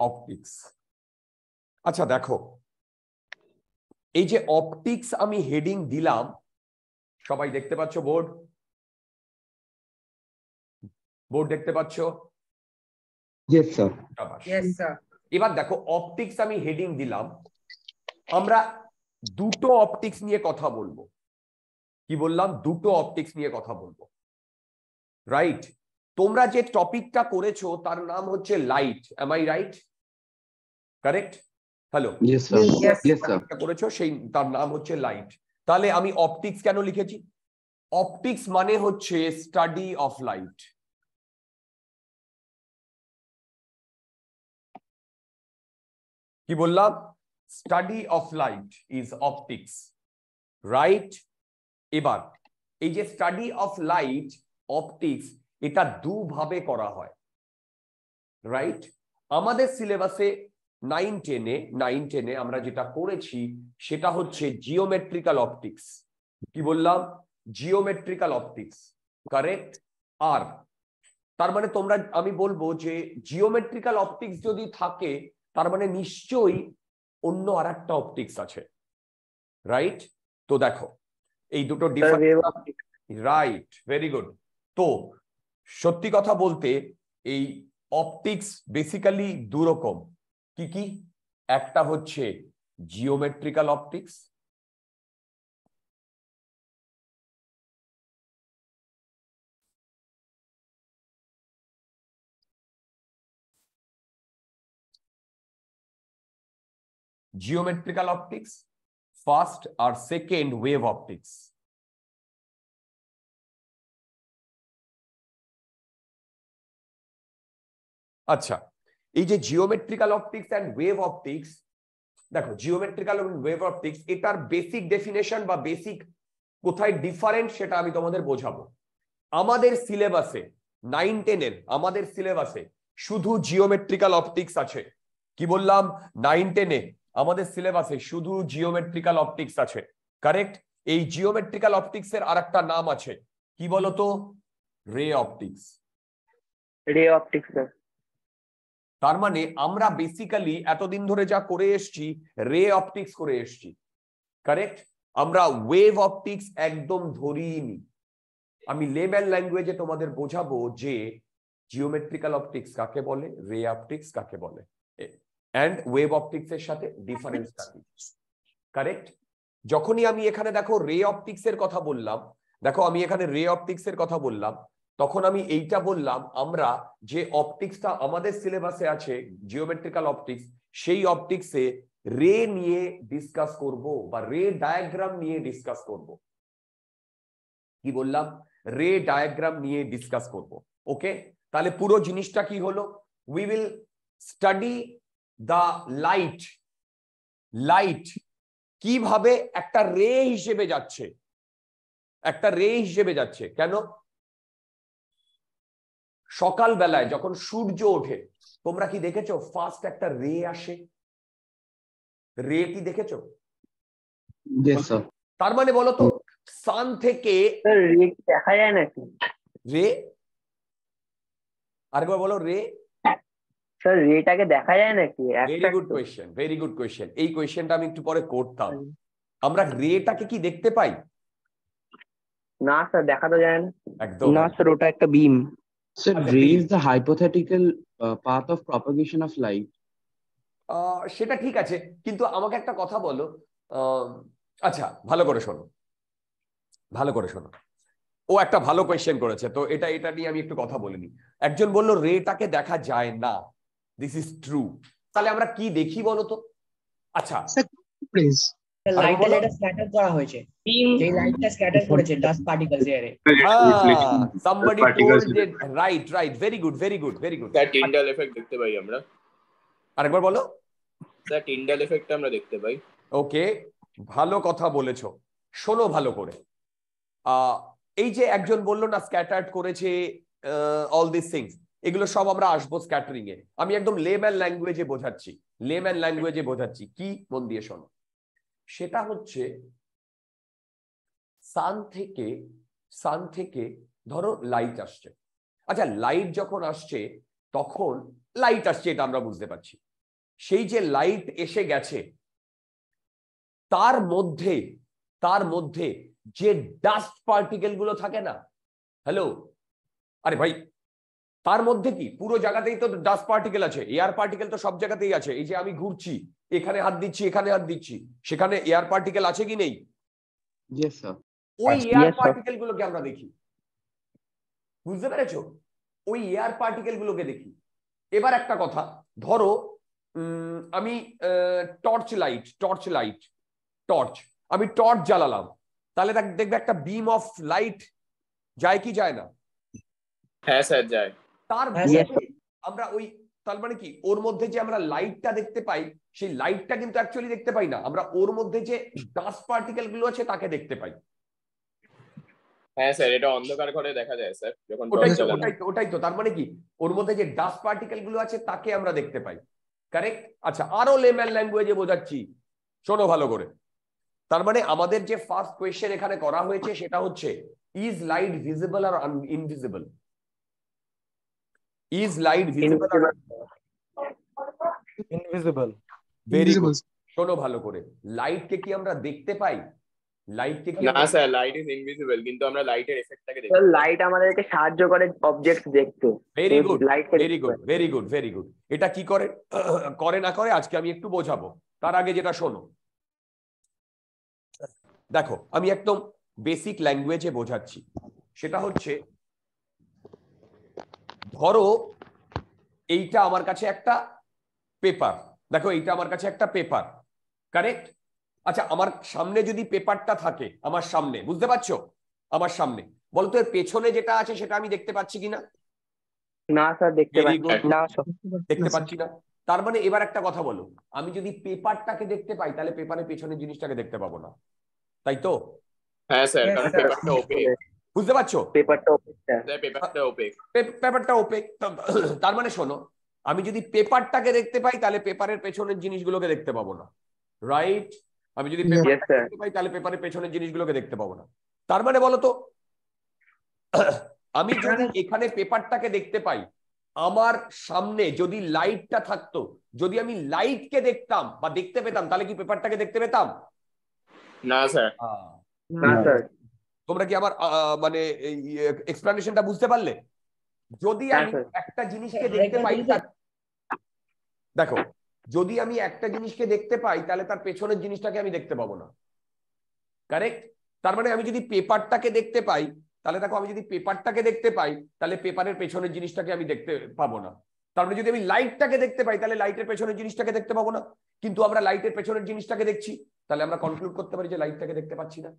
Optics আচ্ছা দেখো এই যে অপটিক্স আমি হেডিং দিলাম সবাই দেখতে পাচ্ছ বোর্ড বোর্ড দেখতে পাচ্ছ. এবার দেখো অপটিক্স আমি হেডিং দিলাম। আমরা দুটো অপটিক্স নিয়ে কথা বলব। কি বললাম? দুটো অপটিক্স নিয়ে কথা বলব। রাইট তোমরা যে টপিকটা করেছ তার নাম হচ্ছে light am I right correct hello করেছ সেই তার নাম হচ্ছে লাইট তাহলে আমি অপটিক্স কেন লিখেছি? অপটিক্স মানে হচ্ছে স্টাডি অফ লাইট কি বললাম? Study of light is optics right এবার এই যে স্টাডি অফ লাইট অপটিক্স এটা দুভাবে করা হয়। রাইট আমাদের সিলেবাসে নাইন টেনে নাইন টেনে আমরা যেটা করেছি সেটা হচ্ছে জিওমেট্রিক্যাল অপটিক্স কি বললাম? জিওমেট্রিক্যাল অপটিক্স কারেক্ট আর তার মানে তোমরা আমি বলব যে জিওমেট্রিক্যাল অপটিক্স যদি থাকে তার মানে নিশ্চয়ই অন্য আর একটা অপটিক্স আছে। রাইট তো দেখো এই দুটো. রাইট ভেরি গুড তো সত্যি কথা বলতে এই অপটিক্স বেসিক্যালি দু রকম কি কি একটা হচ্ছে geometrical optics geometrical optics first or second wave optics আচ্ছা এই যে geometrical optics and wave optics দেখো জিওমেট্রিক্যাল ওয়েভ অপটিক্স এটার বেসিক ডেফিনেশন বা বেসিক কোথায় ডিফারেন্ট সেটা আমি তোমাদের বোঝাবো। আমাদের সিলেবাসে নাইন টেনের আমাদের সিলেবাসে শুধু জিওমেট্রিক্যাল অপটিক্স আছে। কি বললাম? নাইন টেনে আমাদের সিলেবাসে শুধু জিওমেট্রিক্যাল অপটিক্স আছে। কারেক্ট এই জিওমেট্রিক্যাল অপটিক্স এর আরেকটা নাম আছে। কি বলতো? রে অপটিক্স রে optics, sir. তার মানে আমরা বেসিক্যালি এতদিন ধরে যা করে এসছি রে অপটিক্স করে এসছি। কারেক্ট আমরা ওয়েভ অপটিক্স একদম ধরিনি। আমি লেভেল ল্যাঙ্গুয়েজে তোমাদের বোঝাবো যে জিওমেট্রিক্যাল অপটিক্স কাকে বলে রে অপটিক্স কাকে বলে। অ্যান্ড ওয়েভ অপটিক্স এর সাথে ডিফারেন্স কি কারেক্ট যখনই আমি এখানে দেখো রে অপটিক্স এর কথা বললাম, দেখো আমি এখানে রে অপটিক্স এর কথা বললাম তখন আমি এইটা বললাম, আমরা যে অপটিক্সটা আমাদের সিলেবাসে আছে জিওমেট্রিক্যাল অপটিক্স সেই অপটিক্সে রে নিয়ে ডিসকাস করব বা রে ডায়াগ্রাম নিয়ে ডিসকাস করব। কি বললাম? রে ডায়াগ্রাম নিয়ে ডিসকাস করব। ওকে? তাহলে পুরো জিনিসটা কি হলো? We will study the light light কীভাবে একটা রে হিসেবে যাচ্ছে? একটা রে হিসেবে যাচ্ছে। কেন? সকাল বেলায় যখন সূর্য ওঠে তোমরা কি দেখেছ? ফার্স্ট একটা রে আসে। রে কি দেখেছ? তার মানে বলো তো সান থেকে দেখা যায় নাকি? রে? আরেকবার বলো রে? স্যার রেটাকে দেখা যায় নাকি? Very good question very good question এই কোয়েশ্চেনটা আমি একটু পরে করতাম। আমরা রেটাকে কি দেখতে পাই? না স্যার দেখা তো যায় না। একদম। না স্যার ওটা একটা beam Sir, Okay, ray please. is the hypothetical uh, path of propagation of light. Ah, সেটা ঠিক আছে কিন্তু আমাকে একটা কথা বলো। আহ, আচ্ছা ভালো করে শোনো। ভালো করে শোনো। ও একটা ভালো কোয়েশ্চেন করেছে তো এটা এটা নিয়ে আমি একটু কথা বলিনি একজন বলল রেটাকে দেখা যায় না। দিস ইজ ট্রু তাহলে আমরা কি দেখি বলো তো? আচ্ছা। লাইটটা যেটা স্ক্যাটার করা হয়েছে। যে লাইটটা স্ক্যাটার করেছে ডাস্ট পার্টিকেলস এয়ারে সামবডি টোল্ড যে right right very good very good very good sir Tyndall effect দেখতে পাই আমরা। আরেকবার বলো। টিন্ডাল এফেক্ট আমরা দেখতে পাই। ওকে ভালো কথা বলেছ। শোনো ভালো করে। আহ, এই যে একজন বলল না স্ক্যাটার্ড করেছে অল দিস থিংস এগুলো সব আমরা আসব স্ক্যাটারিং এ আমি একদম লেম্যান ল্যাঙ্গুয়েজে বোঝাচ্ছি। লেম্যান ল্যাঙ্গুয়েজে বোঝাচ্ছি। কি মন দিয়ে শোনো। সেটা হচ্ছে সান থেকে সান থেকে ধরো লাইট আসছে। আচ্ছা লাইট যখন আসছে, তখন লাইট আসছে এটা আমরা বুঝতে পারছি। সেই যে লাইট এসে গেছে, তার মধ্যে তার মধ্যে যে ডাস্ট পার্টিকেলগুলো থাকে না হ্যালো আরে ভাই তার মধ্যে কি? পুরো জায়গাতেই তো ডাস্ট পার্টিকেল আছে এয়ার পার্টিকেল তো সব জায়গাতেই আছে। এই যে আমি ঘুরছি এখানে হাত দিচ্ছি এখানে হাত দিচ্ছি সেখানে এয়ার পার্টিকেল আছে কি নেই? ওই এয়ার পার্টিকেল গুলোকে আমরা দেখি। বুঝতে পেরেছ? ওই এয়ার পার্টিকেল গুলোকে দেখি। এবার একটা কথা ধরো উম, আমি torch light torch light torch আমি টর্চ জ্বালালাম। তাহলে দেখ- দেখবে একটা বিম অফ লাইট যায় কি যায় না? হ্যাঁ স্যার যায়। তার হ্যাঁ, আমরা ওই তার মানে কি? ওর মধ্যে যে আমরা লাইটটা দেখতে পাই সেই লাইটটা কিন্তু অ্যাকচুয়ালি দেখতে পাই না। আমরা ওর মধ্যে যে ডাস্ট পার্টিকেলগুলো আছে তাকে দেখতে পাই। হ্যাঁ স্যার এটা অন্ধকার ঘরে দেখা যায় স্যার যখন ওটাই তো ওটাই তো ওটাই তো তার মানে কি? ওর মধ্যে যে ডাস্ট পার্টিকেলগুলো আছে তাকে আমরা দেখতে পাই। কারেক্ট আচ্ছা আরও লেম্যান ল্যাঙ্গুয়েজে বোঝাচ্ছি। শোনো ভালো করে। তার মানে আমাদের যে ফার্স্ট কোয়েশ্চেন এখানে করা হয়েছে সেটা হচ্ছে ইজ লাইট ভিজিবল আর ইনভিজিবল ইজ লাইট ভিজিবল আর invisible. Very Invisible. শোনো ভালো করে। লাইটকে কি আমরা দেখতে পাই? লাইটকে কি না স্যার লাইট ইজ ইনভিজিবল কিন্তু আমরা লাইটের এফেক্টটাকে দেখি স্যার লাইট আমাদেরকে সাহায্য করে অবজেক্ট দেখতে। Very good light very good very good very good এটা কি করে? করে না করে? আজকে আমি একটু বোঝাবো। তার আগে যেটা শোনো। দেখো আমি একদম বেসিক ল্যাঙ্গুয়েজে বোঝাচ্ছি। সেটা হচ্ছে ধরো এইটা আমার কাছে একটা পেপার দেখো এইটা আমার কাছে একটা পেপার কারেক্ট আচ্ছা আমার সামনে যদি পেপারটা থাকে আমার সামনে বুঝতে পারছ? আমার সামনে। বলতো এর পেছনে যেটা আছে সেটা আমি দেখতে পাচ্ছি কিনা? না স্যার দেখতে পাচ্ছি। না দেখতে পাচ্ছি না। তার মানে এবার একটা কথা বলো। আমি যদি পেপারটাকে দেখতে পাই তাহলে পেপারের পেছনের জিনিসটাকে দেখতে পাবো না। তাই তো? হ্যাঁ স্যার কারণ পেপারটা ওপেক বুঝতে পারছ? পেপারটা পেপারটা ওপেক পেপারটা ওপেক তার মানে শোনো আমি যদি পেপারটাকে দেখতে পাই তাহলে পেপারের পেছনের জিনিসগুলোকে দেখতে পাবো না। রাইট আমি যদি sir. দেখতে পাই তাহলে পেপারের পেছনের জিনিসগুলোকে দেখতে পাবো না। তার মানে বলো তো আমি যদি এখানে পেপারটাকে দেখতে পাই আমার সামনে যদি লাইটটা থাকতো যদি আমি লাইটকে দেখতাম বা দেখতে পেতাম তাহলে কি পেপারটাকে দেখতে পেতাম? না স্যার না স্যার তোমরা কি আমার আহ, মানে এক্সপ্লানেশনটা বুঝতে পারলে? যদি হ্যাঁ, আমি একটা জিনিসকে দেখতে পাই দেখো যদি আমি একটা জিনিসকে দেখতে পাই তাহলে তার পেছনের জিনিসটাকে আমি দেখতে পাবো না। কারেক্ট তার মানে আমি যদি পেপারটাকে দেখতে পাই তাহলে দেখো আমি যদি পেপারটাকে দেখতে পাই তাহলে পেপারের পেছনের জিনিসটাকে আমি দেখতে পাবো না। তার মানে যদি আমি লাইটটাকে দেখতে পাই তাহলে লাইটের পেছনের জিনিসটাকে দেখতে পাবো না। কিন্তু আমরা লাইটের পেছনের জিনিসটাকে দেখছি তাহলে আমরা কনক্লুড করতে পারি যে লাইটটাকে দেখতে পাচ্ছি না।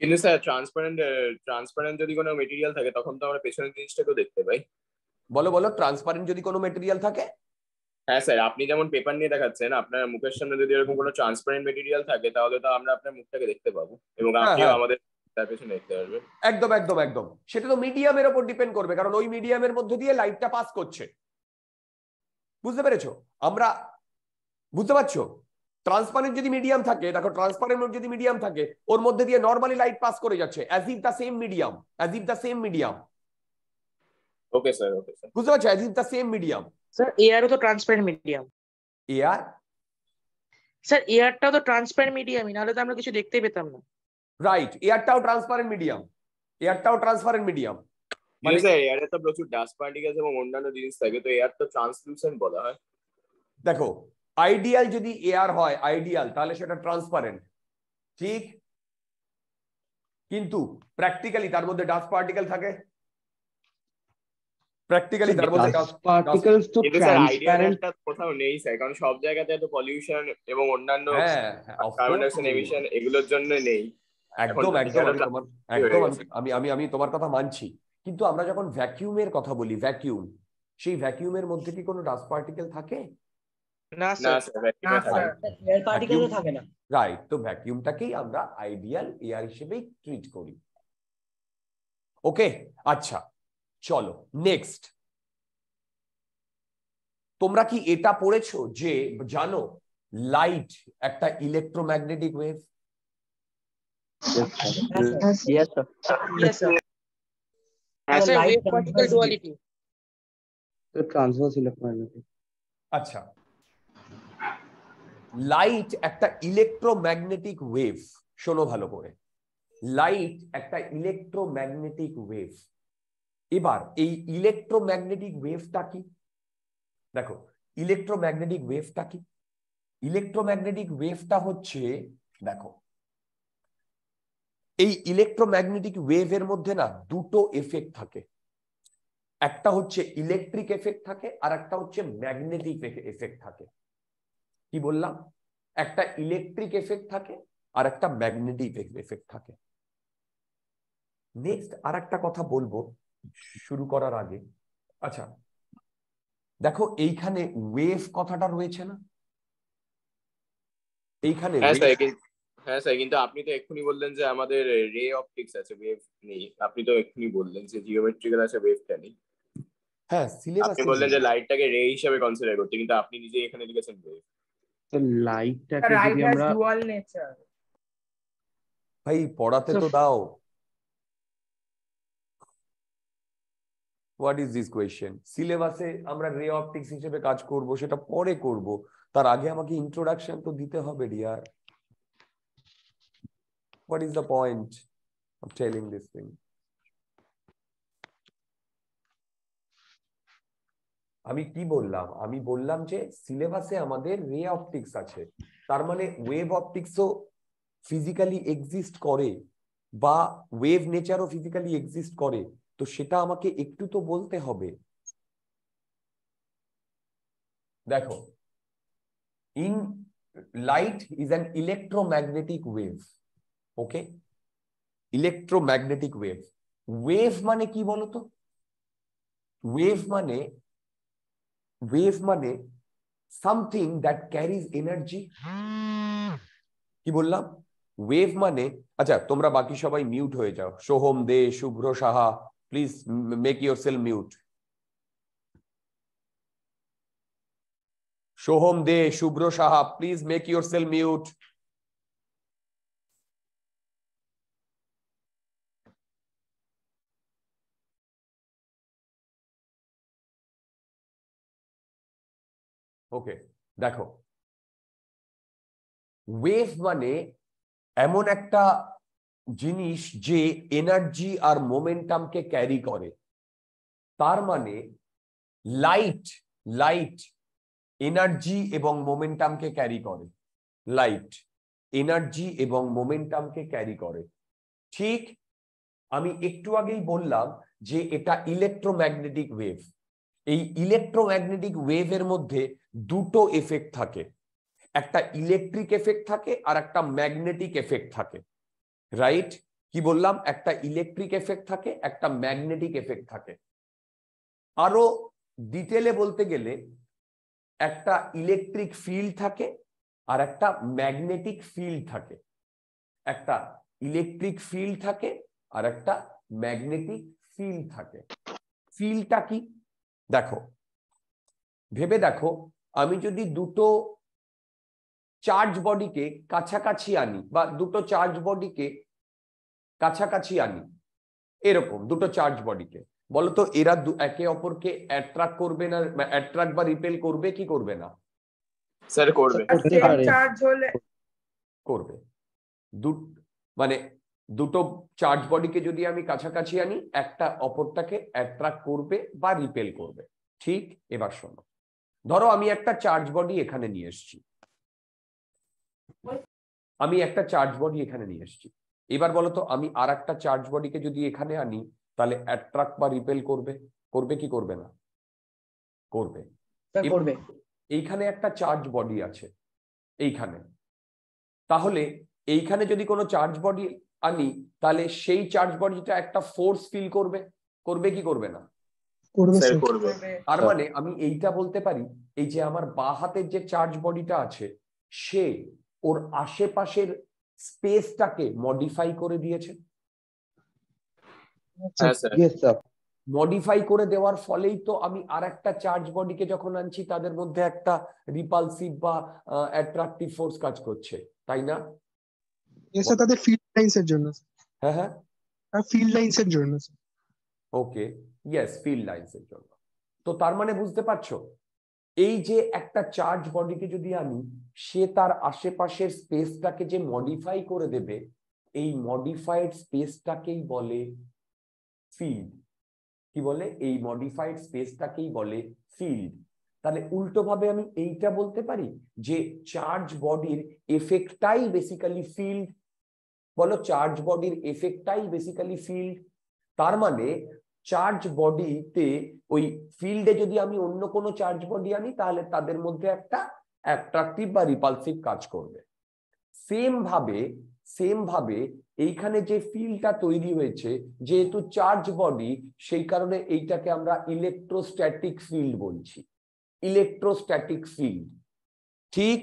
কিন্তু স্যার ট্রান্সপারেন্ট ট্রান্সপারেন্ট যদি কোনো মেটেরিয়াল থাকে তখন তো আমরা পেছনের জিনিসটাকেও দেখতে পাই। বলো বলো ট্রান্সপারেন্ট যদি কোনো মেটেরিয়াল থাকে? হ্যাঁ স্যার আপনি যেমন পেপার নিয়ে দেখাচ্ছেন আপনার মুখের সামনে যদি এরকম কোনো ট্রান্সপারেন্ট মেটেরিয়াল থাকে তাহলে তো আমরা আপনার মুখটাকে দেখতে পাবো এবং হ্যাঁ, আপনিও হ্যাঁ। আমাদের তার পেছনে দেখতে পারবেন। একদম একদম একদম। সেটা তো মিডিয়ামের ওপর ডিপেন্ড করবে কারণ ওই মিডিয়ামের মধ্যে দিয়ে লাইটটা পাস করছে। বুঝতে পেরেছ? আমরা বুঝতে পারছ? ট্রান্সপারেন্ট যদি মিডিয়াম থাকে দেখো ট্রান্সপারেন্ট যদি মিডিয়াম থাকে ওর মধ্যে দিয়ে নর্মালি লাইট পাস করে যাচ্ছে as if the same medium as if the same medium okay sir okay sir বুঝতে পারছ? As if the same medium sir এয়ারও তো ট্রান্সপারেন্ট মিডিয়াম এয়ার স্যার এয়ারটাও তো ট্রান্সপারেন্ট মিডিয়ামই নাহলে তো আমরা কিছু দেখতে পেতাম না। রাইট এয়ারটাও ট্রান্সপারেন্ট মিডিয়াম এয়ারটাও ট্রান্সপারেন্ট মিডিয়াম মানে স্যার এয়ারে তো প্রচুর ডাস্ট পার্টিকেলস এবং অন্যান্য জিনিস থাকে তো এয়ার তো ট্রান্সলুসেন্ট বলা হয়। দেখো আইডিয়াল যদি এয়ার হয় আইডিয়াল তাহলে সেটা ট্রান্সপারেন্ট ঠিক? কিন্তু প্র্যাকটিক্যালি তার মধ্যে ডাস্ট পার্টিকেল থাকে। প্র্যাকটিক্যালি তার মধ্যে আইডিয়াল transparent. একটা কোথাও নেই স্যার কারণ সব জায়গাতে এত পলিউশন এবং অন্যান্য হ্যাঁ কার্বন ডাইঅক্সাইড এমিশন এগুলোর জন্য নেই। একদম একদম আমি তোমার একদম আমি- আমি আমি আমি তোমার কথা মানছি। কিন্তু আমরা যখন ভ্যাকিউমের কথা বলি ভ্যাকিউম সেই ভ্যাকিউমের মধ্যে কি কোনো ডাস্ট পার্টিকেল থাকে? না না স্যার। এয়ার পার্টিকেল থাকে। না। রাইট তো ভ্যাকিউমটাকেই আমরা আইডিয়াল এয়ার হিসেবেই ট্রিট করি। ওকে আচ্ছা চলো নেক্সট তোমরা কি এটা পড়েছো যে জানো লাইট একটা ইলেকট্রোম্যাগনেটিক ওয়েভ. আচ্ছা লাইট একটা ইলেকট্রোম্যাগনেটিক ওয়েভ শোনো ভালো করে। লাইট একটা ইলেকট্রোম্যাগনেটিক ওয়েভ এবার এই ইলেকট্রোম্যাগনেটিক ওয়েভটা কি? দেখো ইলেকট্রোম্যাগনেটিক ওয়েভটা কি? ইলেকট্রোম্যাগনেটিক ওয়েভটা হচ্ছে, দেখো, এই ইলেকট্রোম্যাগনেটিক ওয়েভের মধ্যে না দুটো এফেক্ট থাকে। একটা হচ্ছে ইলেকট্রিক এফেক্ট থাকে, আর একটা হচ্ছে ম্যাগনেটিক এফেক্ট থাকে। কি বললাম? একটা ইলেকট্রিক এফেক্ট থাকে আর একটা ম্যাগনেটিক এফেক্ট থাকে। নেক্সট আর একটা কথা বলব শুরু করার আগে। আচ্ছা দেখো এইখানে ওয়েভ কথাটা রয়েছে না? এইখানে হ্যাঁ স্যার কিন্তু হ্যাঁ স্যার কিন্তু আপনি তো এক্ষুনি বললেন যে আমাদের রে অপটিক্স আছে ওয়েভ নেই। আপনি তো এক্ষুনি বললেন যে জিওমেট্রিক্যাল আছে ওয়েভটা নেই। হ্যাঁ সিলেবাস আপনি বললেন যে লাইটটাকে রে হিসেবে কনসিডার করতে কিন্তু আপনি নিজে এখানে লিখেছেন ওয়েভ তো লাইটটাকে Right যদি has আমরা dual nature. ভাই পড়াতে তো So- দাও হোয়াট ইজ দিস কোয়েশ্চেন সিলেবাসে আমরা রে অপটিক্স হিসেবে কাজ করব সেটা পরে করব। তার আগে আমাকে ইন্ট্রোডাকশন তো দিতে হবে dear what is the point of telling this thing আমি কি বললাম? আমি বললাম যে সিলেবাসে আমাদের রে অপটিক্স আছে। তার মানে ওয়েভ অপটিক্সও ফিজিক্যালি এক্সিস্ট করে বা ওয়েভ নেচারও ফিজিক্যালি এক্সিস্ট করে। তো সেটা আমাকে একটু তো বলতে হবে। দেখো in light is an electromagnetic wave okay electromagnetic wave wave মানে কি বলতো? ওয়েভ মানে ওয়েভ মানে সামথিং দ্যাট ক্যারিজ এনার্জি কি বললাম? ওয়েভ মানে আচ্ছা তোমরা বাকি সবাই মিউট হয়ে যাও। Soham Dey, Shubhra Saha please make your cell mute Soham Dey, Shubhra Saha please make your cell mute okay দেখো। ওয়েভ মানে এমন একটা জিনিস যে এনার্জি আর মোমেন্টামকে ক্যারি করে। তার মানে লাইট লাইট এনার্জি এবং মোমেন্টামকে ক্যারি করে। লাইট এনার্জি এবং মোমেন্টামকে ক্যারি করে। ঠিক আমি একটু আগেই বললাম যে এটা ইলেকট্রোম্যাগনেটিক ওয়েভ এই ইলেকট্রোম্যাগনেটিক ওয়েভের মধ্যে দুটো এফেক্ট থাকে। একটা ইলেকট্রিক এফেক্ট থাকে আর একটা ম্যাগনেটিক এফেক্ট থাকে। রাইট কি বললাম? একটা ইলেকট্রিক এফেক্ট থাকে, একটা ম্যাগনেটিক এফেক্ট থাকে। আরও ডিটেলে বলতে গেলে একটা ইলেকট্রিক ফিল্ড থাকে আর একটা ম্যাগনেটিক ফিল্ড থাকে। একটা ইলেকট্রিক ফিল্ড থাকে আর একটা ম্যাগনেটিক ফিল্ড থাকে। ফিল্ডটা কি? দেখো, ভেবে দেখো আমি যদি দুটো চার্জ বডিকে কাছাকাছি আনি বা দুটো চার্জ বডিকে কাছাকাছি আনি এরকম দুটো চার্জ বডিকে বলতো এরা একে অপরকে অ্যাট্রাক্ট করবে না অ্যাট্রাক্ট বা রিপেল করবে কি করবে না? স্যার করবে। করবে। দু মানে দুটো চার্জ বডিকে যদি আমি কাছাকাছি আনি একটা অপরটাকে অ্যাট্রাক্ট করবে বা রিপেল করবে। ঠিক? এবার শোনো। ধরো আমি একটা চার্জ বডি এখানে নিয়ে এসেছি। আমি একটা চার্জ বডি এখানে নিয়ে এসেছি। এবার বলো তো আমি আর একটা চার্জ বডিকে যদি এখানে আনি তাহলে অ্যাট্রাক্ট বা রিপেল করবে? করবে কি করবে না? করবে। করবে। এইখানে একটা চার্জ বডি আছে এইখানে। তাহলে এইখানে যদি কোনো চার্জ বডি আনি তাহলে সেই চার্জ বডিটা একটা ফোর্স ফিল করবে। করবে কি করবে না? করবে তার মানে আমি এইটা বলতে পারি এই যে আমার বা হাতের যে চার্জ বডিটা আছে সে ওর আশেপাশের স্পেসটাকে মডিফাই করে দিয়েছে? হ্যাঁ স্যার ইয়েস স্যার মডিফাই করে দেওয়ার ফলেই তো আমি আর একটা চার্জ বডিকে যখন আনছি তাদের মধ্যে একটা রিপালসিভ বা অ্যাট্রাকটিভ ফোর্স কাজ করছে তাই না? এসে তাদের ফিল্ড লাইন্স এর জন্য হ্যাঁ হ্যাঁ। ফিল্ড লাইন্স এর জন্য ওকে ইয়েস ফিল্ড লাইন্স জন্য। তো তার মানে বুঝতে পারছ? এই যে একটা চার্জ বডিকে যদি আনি, সে তার আশেপাশের স্পেসটাকে যে মডিফাই করে দেবে, এই মডিফাইড স্পেসটাকেই বলে ফিল্ড কি বলে? এই মডিফাইড স্পেসটাকেই বলে ফিল্ড তাহলে উল্টোভাবে আমি এইটা বলতে পারি যে চার্জ বডির এফেক্টটাই বেসিক্যালি ফিল্ড বলো চার্জ বডির এফেক্টটাই বেসিক্যালি ফিল্ড তার মানে চার্জ বডিতে ওই ফিল্ডে যদি আমি অন্য কোনো চার্জ বডি আনি, তাহলে তাদের মধ্যে একটা অ্যাট্রাকটিভ বা রিপালসিভ কাজ করবে। সেম ভাবে সেম ভাবে এইখানে যে ফিল্ডটা তৈরি হয়েছে, যেহেতু চার্জ বডি সেই কারণে এইটাকে আমরা ইলেকট্রোস্ট্যাটিক ফিল্ড বলছি। ইলেকট্রোস্ট্যাটিক ফিল্ড ঠিক?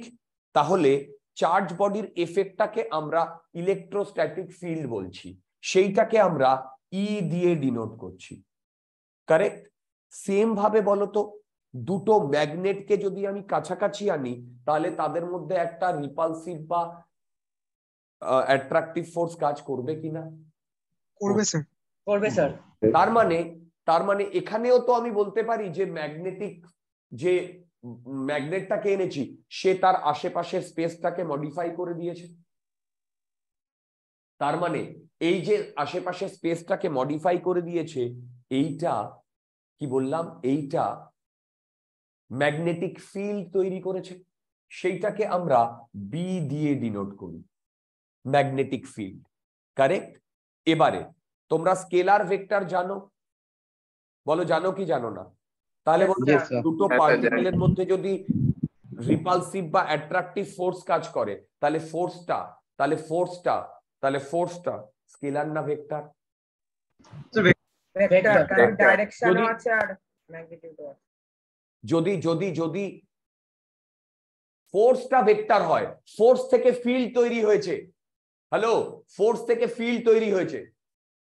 তাহলে চার্জ বডির এফেক্টটাকে আমরা ইলেকট্রোস্ট্যাটিক ফিল্ড বলছি। সেইটাকে আমরা ই দিয়ে ডিনোট করছি। কারেক্ট সেম ভাবে বলতো দুটো ম্যাগনেটকে যদি আমি কাছাকাছি আনি তাহলে তাদের মধ্যে একটা রিপালসিভ বা অ্যাট্রাকটিভ ফোর্স কাজ করবে কিনা? করবে স্যার করবে স্যার তার মানে তার মানে এখানেও তো আমি বলতে পারি যে ম্যাগনেটিক যে ম্যাগনেটটাকে এনেছি সে তার আশেপাশের স্পেসটাকে মডিফাই করে দিয়েছে। তার মানে এই যে আশেপাশে স্পেসটাকে মডিফাই করে দিয়েছে এইটা কি বললাম এইটা ম্যাগনেটিক ফিল্ড তৈরি করেছে। সেইটাকে আমরা বি দিয়ে ডিনোট করি। ম্যাগনেটিক ফিল্ড কারেক্ট এবারে তোমরা স্কেলার ভেক্টর জানো? বলো জানো কি জানো না? তাহলে বলো Yes, sir. দুটো হ্যাঁ, পার্টিকেলের মধ্যে যদি রিপালসিভ বা অ্যাট্রাকটিভ ফোর্স কাজ করে তাহলে ফোর্সটা তাহলে ফোর্সটা তাহলে ফোর্সটা স্কেলার না ভেক্টর? ভেক্টর কারণ ডাইরেকশনও যদি- আছে আর ম্যাগনিটিউডও আছে। যদি যদি যদি ফোর্সটা ভেক্টর হয় ফোর্স থেকে ফিল্ড তৈরি হয়েছে। হ্যালো ফোর্স থেকে ফিল্ড তৈরি হয়েছে।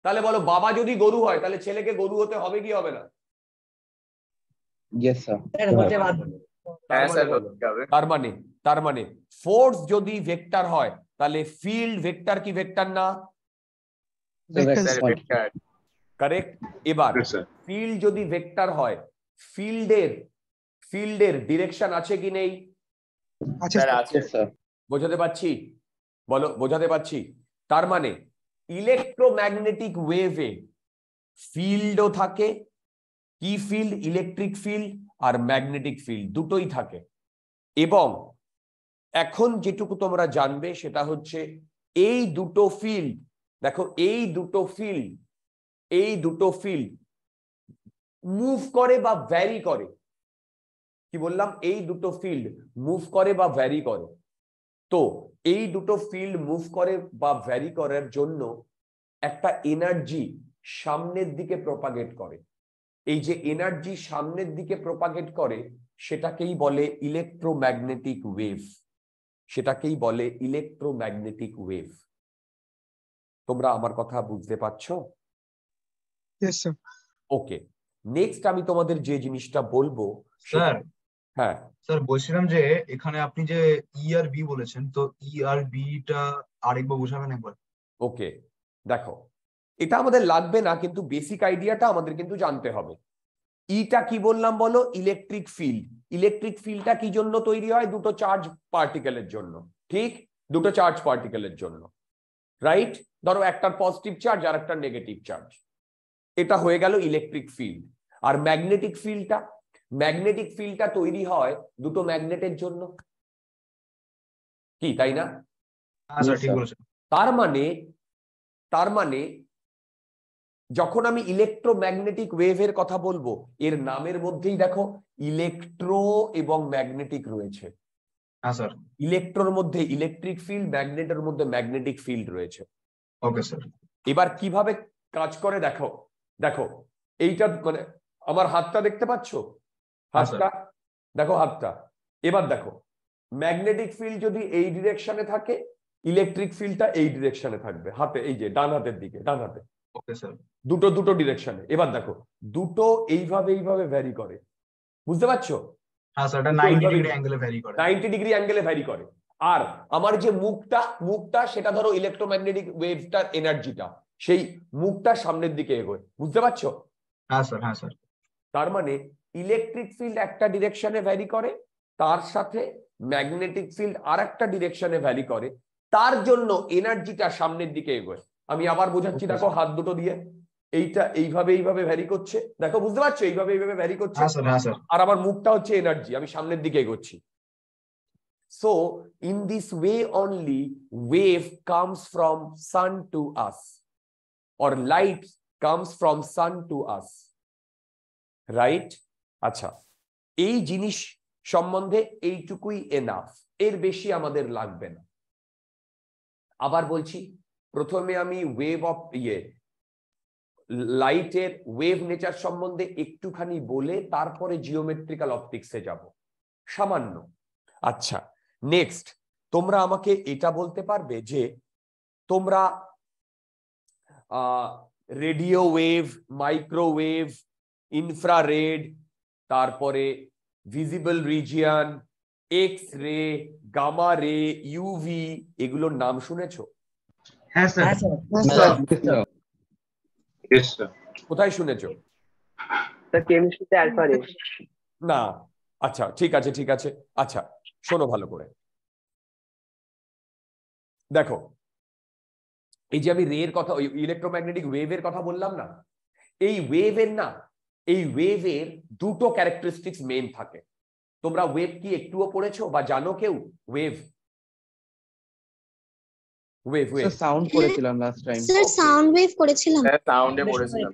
তাহলে বলো বাবা যদি গরু হয় তাহলে ছেলেকে গরু হতে হবে কি হবে না? হ্যাঁ মানে তার মানে তার মানে ফোর্স যদি ভেক্টর হয় তাহলে ফিল্ড ভেক্টর কি ভেক্টর না? কারেক্ট এবার ফিল্ড যদি ভেক্টর হয় ফিল্ডের ফিল্ডের ডিরেকশন আছে কি নেই. বোঝাতে পারছি? বলো বোঝাতে পারছি? তার মানে ইলেকট্রোম্যাগনেটিক ওয়েভে ফিল্ডও থাকে কি ফিল্ড ইলেকট্রিক ফিল্ড আর ম্যাগনেটিক ফিল্ড দুটোই থাকে। এবং এখন যেটুকু তোমরা জানবে সেটা হচ্ছে এই দুটো ফিল্ড দেখো, এই দুটো ফিল্ড এই দুটো ফিল্ড মুভ করে বা ভ্যারি করে। কি বললাম? এই দুটো ফিল্ড মুভ করে বা ভ্যারি করে। তো এই দুটো ফিল্ড মুভ করে বা ভ্যারি করার জন্য একটা এনার্জি সামনের দিকে প্রপাগেট করে। এই যে এনার্জি সামনের দিকে প্রপাগেট করে, সেটাকেই বলে ইলেকট্রোম্যাগনেটিক ওয়েভ সেটাকেই বলে ইলেকট্রোম্যাগনেটিক ওয়েভ তোমরা আমার কথা বুঝতে পারছ? ওকে নেক্সট আমি তোমাদের যে জিনিসটা বলব স্যার হ্যাঁ। স্যার বলছিলাম যে এখানে আপনি যে ই আর বি বলেছেন তো ই আর বিটা আরেকবার বোঝাবেন একবার। ওকে দেখো এটা আমাদের লাগবে না কিন্তু বেসিক আইডিয়াটা আমাদের কিন্তু জানতে হবে। ইটা কি বললাম বলো? ইলেকট্রিক ফিল্ড ইলেকট্রিক ফিল্ডটা কি জন্য তৈরি হয়? দুটো চার্জ পার্টিকেলের জন্য। ঠিক? দুটো চার্জ পার্টিকেলের জন্য। রাইট ধরো একটার পজিটিভ চার্জ আর একটা নেগেটিভ চার্জ এটা হয়ে গেল ইলেকট্রিক ফিল্ড আর ম্যাগনেটিক ফিল্ডটা ম্যাগনেটিক ফিল্ডটা তৈরি হয় দুটো ম্যাগনেটের জন্য। কি তাই না? হ্যাঁ তার মানে তার মানে যখন আমি ইলেকট্রোম্যাগনেটিক ওয়েভের কথা বলব এর নামের মধ্যেই দেখো ইলেকট্রো এবং ম্যাগনেটিক রয়েছে। হ্যাঁ স্যার। ইলেকট্রোর মধ্যে ইলেকট্রিক ফিল্ড ম্যাগনেটের মধ্যে ম্যাগনেটিক ফিল্ড রয়েছে। Okay sir. এবার কীভাবে কাজ করে দেখো দেখো এইটা মানে আমার হাতটা দেখতে পাচ্ছ? হ্যাঁ, হাতটা? দেখো হাতটা। এবার দেখো ম্যাগনেটিক ফিল্ড যদি এই ডিরেকশনে থাকে ইলেকট্রিক ফিল্ডটা এই ডিরেকশনে থাকবে হাতে এই যে ডান হাতের দিকে ডান হাতে। দুটো দুটো ডিরেকশনে। এবার দেখো দুটো এইভাবে এইভাবে ভ্যারি করে। বুঝতে পারছ? হ্যাঁ স্যার এটা দুটো নাইনটি এইভাবে- ডিগ্রি অ্যাঙ্গেলে ভ্যারি করে। নাইনটি ডিগ্রি অ্যাঙ্গেলে ভ্যারি করে। আর আমার যে মুখটা মুখটা সেটা ধরো ইলেকট্রোম্যাগনেটিক ওয়েভটার এনার্জিটা সেই মুখটা সামনের দিকে এগোয়। বুঝতে পারছ? হ্যাঁ স্যার হ্যাঁ স্যার তার মানে ইলেকট্রিক ফিল্ড একটা ডিরেকশনে ভ্যারি করে তার সাথে ম্যাগনেটিক ফিল্ড আর একটা ডিরেকশনে ভ্যারি করে তার জন্য এনার্জিটা সামনের দিকে এগোয়। আমি আবার বোঝাচ্ছি দেখো হাত দুটো দিয়ে। এইটা এইভাবে এইভাবে ভ্যারি করছে। দেখো বুঝতে পারছ? এইভাবে এইভাবে ভ্যারি করছে। হ্যাঁ হ্যাঁ আর আমার মুখটা হচ্ছে এনার্জি আমি সামনের দিকে এগোচ্ছি। So in this way only wave comes from sun to us or light comes from sun to us right আচ্ছা এই জিনিস সম্বন্ধে এইটুকুই এনাফ এর বেশি আমাদের লাগবে না। আবার বলছি প্রথমে আমি ওয়েভ অফ ইয়ে লাইটের ওয়েভ নেচার সম্বন্ধে একটুখানি বলে তারপরে জিওমেট্রিক্যাল অপটিক্সে যাব। সামান্য। আচ্ছা নেক্সট তোমরা আমাকে এটা বলতে পারবে যে তোমরা রেডিও ওয়েভ মাইক্রোওয়েভ ইনফ্রারেড তারপরে visible region X ray gamma ray UV এগুলোর নাম শুনেছো? হ্যাঁ স্যার। Yes, sir. কোথায় শুনেছো? কেমিস্ট্রিতে অ্যালফা না। আচ্ছা ঠিক আছে ঠিক আছে। আচ্ছা শোনো ভালো করে। দেখো এই যে আমি রের কথা ওই ইলেকট্রোম্যাগনেটিক ওয়েভের কথা বললাম না? এই ওয়েভের না এই ওয়েভের দুটো ক্যারেক্টারিস্টিক্স মেন থাকে। তোমরা ওয়েভ কি একটুও পড়েছো বা জানো কেউ? ওয়েভ ওয়েভ ওয়েভ sound করেছিলাম last time. Sir sound wave করেছিলাম। স্যার সাউন্ডে পড়েছিলাম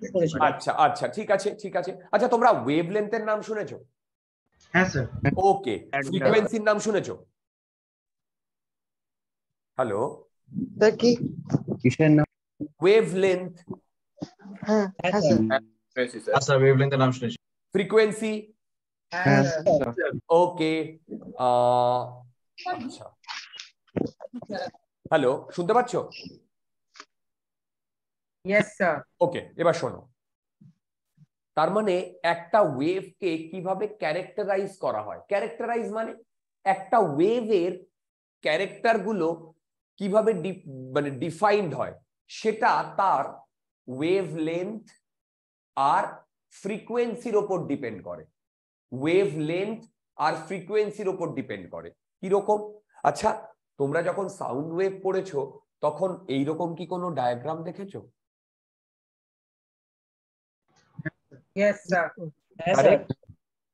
আচ্ছা আচ্ছা ঠিক আছে ঠিক আছে। আচ্ছা তোমরা ওয়েভ লেন্থের নাম শুনেছো? হ্যাঁ স্যার ওকে ফ্রিকোয়েন্সির নাম শুনেছো? হ্যালো স্যার কি? কিসের নাম? ওয়েভ লেন্থ হ্যাঁ হ্যাঁ স্যার ওয়েভলেন্থের নাম শুনেছি। ফ্রিকোয়েন্সি হ্যাঁ স্যার ওকে আচ্ছা। হ্যালো শুনতে পাচ্ছ? ইয়েস স্যার ওকে এবার শোনো। তার মানে একটা ওয়েভকে কীভাবে ক্যারেক্টারাইজ করা হয়? ক্যারেক্টারাইজ মানে একটা ওয়েভের ক্যারেক্টারগুলো কীভাবে মানে ডিফাইন্ড হয়? সেটা তার ওয়েভ লেন্থ আর ফ্রিকোয়েন্সির ওপর ডিপেন্ড করে। ওয়েভ লেন্থ আর ফ্রিকোয়েন্সির ওপর ডিপেন্ড করে। কীরকম? আচ্ছা তোমরা যখন সাউন্ড ওয়েভ পড়েছো তখন এইরকম কি কোনো ডায়াগ্রাম দেখেছ? Yes sir Correct?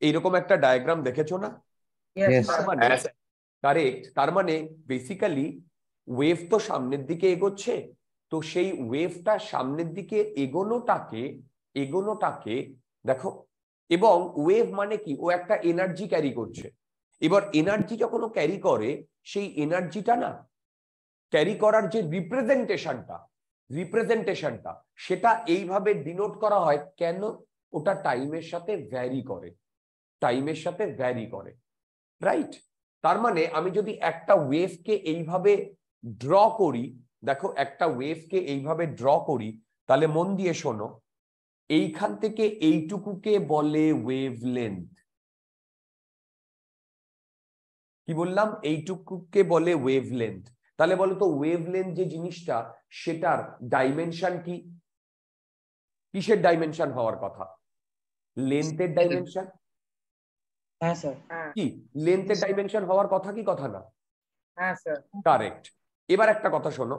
এইরকম একটা ডায়াগ্রাম দেখেছ না? মানে কারেক্ট তার মানে বেসিক্যালি ওয়েভ তো সামনের দিকে এগোচ্ছে তো সেই ওয়েভটা সামনের দিকে এগোনোটাকে এগোনোটাকে দেখো এবং ওয়েভ মানে কি? ও একটা এনার্জি ক্যারি করছে। এবার এনার্জি যখন ও ক্যারি করে, সেই এনার্জিটা না ক্যারি করার যে রিপ্রেজেন্টেশনটা রিপ্রেজেন্টেশনটা সেটা এইভাবে ডিনোট করা হয় কেন? ওটা টাইমের সাথে ভ্যারি করে। টাইমের সাথে ভ্যারি করে রাইট তার মানে আমি যদি একটা ওয়েভকে এইভাবে ড্র করি, দেখো একটা ওয়েভকে এইভাবে ড্র করি, তাহলে মন দিয়ে শোনো, এইখান থেকে এইটুকুকে বলে ওয়েভ লেন্থ কি বললাম? এইটুকুকে বলে ওয়েভ লেন্থ তাহলে বলো তো ওয়েভ লেন্থ যে জিনিসটা সেটার ডাইমেনশন কি? কিসের ডাইমেনশন হওয়ার কথা? লেন্থের ডাইমেনশন হ্যাঁ স্যার কি? লেন্থের ডাইমেনশন হওয়ার কথা কি কথা না? হ্যাঁ স্যার কারেক্ট এবার একটা কথা শোনো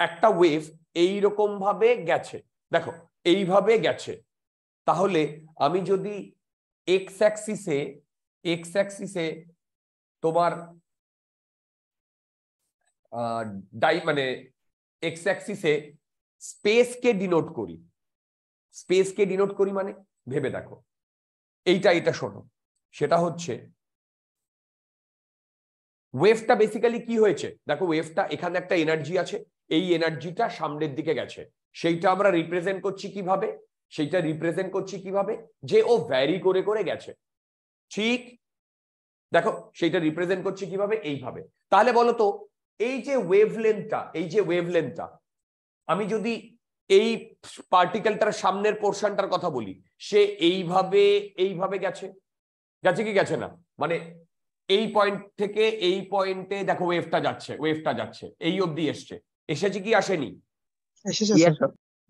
একটা ওয়েভ এইরকম ভাবে গেছে দেখো এইভাবে গেছে। তাহলে আমি যদি এক্স অ্যাক্সিসে এক্স অ্যাক্সিসে তোমার ডাই মানে এক্স অ্যাক্সিসে স্পেসকে ডিনোট করি। স্পেসকে ডিনোট করি মানে? ভেবে দেখো। এইটা, এটা শোনো। সেটা হচ্ছে ওয়েভটা বেসিক্যালি কি হয়েছে? দেখো ওয়েভটা এখানে একটা এনার্জি আছে। এই এনার্জিটা সামনের দিকে গেছে। সেইটা আমরা রিপ্রেজেন্ট করছি কীভাবে? সেইটা রিপ্রেজেন্ট করছি কীভাবে? যে ও ভ্যারি করে করে গেছে। ঠিক দেখো সেইটা রিপ্রেজেন্ট করছে কীভাবে? এইভাবে। তাহলে বলো তো এই যে ওয়েভলেন্থটা এই যে ওয়েভলেন্থটা আমি যদি এই পার্টিকেলটার সামনের পোর্শনটার কথা বলি সে এইভাবে এইভাবে গেছে? গেছে কি গেছে না? মানে এই পয়েন্ট থেকে এই পয়েন্টে দেখো ওয়েভটা যাচ্ছে ওয়েভটা যাচ্ছে এই অবধি এসছে। এসেছে কি আসেনি?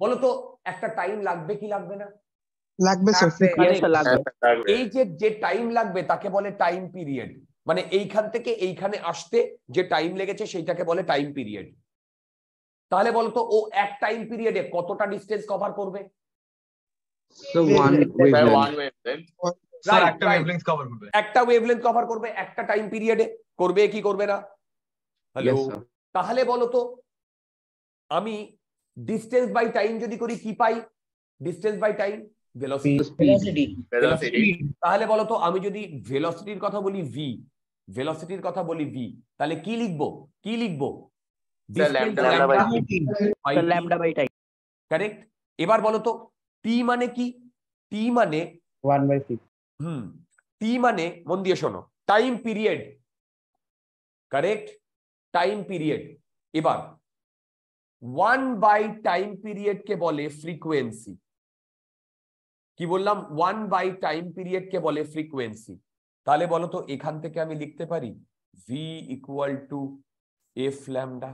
বলো তো একটা টাইম লাগবে কি লাগবে না? লাগবে লাগবে। Yes, sir, লাগবে। এই যে যে টাইম লাগবে তাকে বলে টাইম পিরিয়ড মানে এইখান থেকে এইখানে আসতে যে টাইম লেগেছে সেইটাকে বলে টাইম পিরিয়ড তাহলে বলতো ও এক টাইম পিরিয়ডে কতটা ডিস্টেন্স কভার করবে? একটা. ওয়েভলেন্থ কভার করবে। একটা ওয়েভলেন্থ কভার করবে একটা টাইম পিরিয়ডে করবে কি করবে না? হ্যালো তাহলে বলো তো আমি ডিস্টেন্স বাই টাইম যদি করি কি পাই? ডিস্টেন্স বাই টাইম ভেলোসিটি তাহলে বলো তো আমি যদি ভেলোসিটির কথা বলি ভি ভেলোসিটির কথা বলি ভি তাহলে কি লিখব? কি লিখব. কারেক্ট এবার বলো তো টি মানে কি? টি মানে by six. হুম টি মানে মন দিয়ে শোনো time period correct time period এবার ওয়ান বাই টাইম পিরিয়ড কে বলে ফ্রিকোয়েন্সি কি বললাম? ওয়ান বাই টাইম পিরিয়ড কে বলে ফ্রিকোয়েন্সি তাহলে বলো তো এখান থেকে আমি লিখতে পারি? V equal to F lambda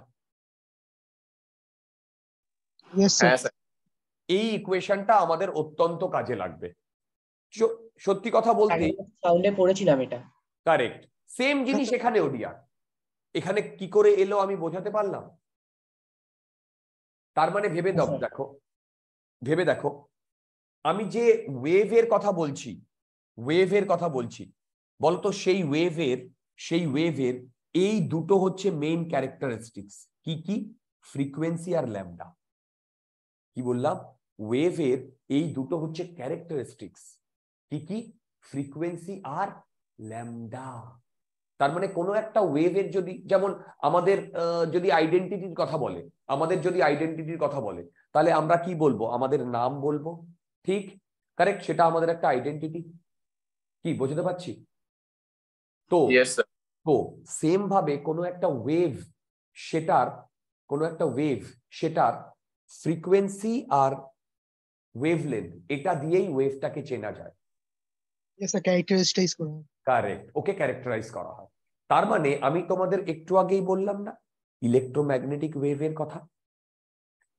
এই ইকুয়েশনটা আমাদের অত্যন্ত কাজে লাগবে। সত্যি কথা বলতে সাউন্ডে পড়েছিলাম এটা। কারেক্ট সেম জিনিস এখানে ওডিআর এখানে কি করে এলো আমি বোঝাতে পারলাম? তার মানে ভেবে দাও আচ্ছা। দেখো। ভেবে দেখো। আমি যে ওয়েভের কথা বলছি ওয়েভের কথা বলছি, বলতো সেই ওয়েভের সেই ওয়েভের এই দুটো হচ্ছে মেইন ক্যারেক্টারিস্টিক্স কি কি? ফ্রিকোয়েন্সি আর ল্যামডা কি বললাম? ওয়েভের এই দুটো হচ্ছে ক্যারেক্টারিস্টিক্স কি কি? ফ্রিকোয়েন্সি আর ল্যামডা তার মানে কোনো একটা ওয়েভের যদি, যেমন আমাদের যদি আইডেন্টিটির কথা বলে, আমাদের যদি আইডেন্টিটির কথা বলে, তাহলে আমরা কি বলব? আমাদের নাম বলব? ঠিক কারেক্ট সেটা আমাদের একটা আইডেন্টিটি কি বুঝতে পারছি? তো তো সেম ভাবে কোনো একটা ওয়েভ সেটার কোনো একটা ওয়েভ সেটার ফ্রিকোয়েন্সি আর ওয়েভলেন্থ এটা দিয়েই ওয়েভটাকে চেনা যায়। ইয়েস করা কারেক্ট ওকে ক্যারেক্টারাইজ করা হয়। তার মানে আমি তোমাদের একটু আগেই বললাম না ইলেকট্রোম্যাগনেটিক ওয়েভের কথা?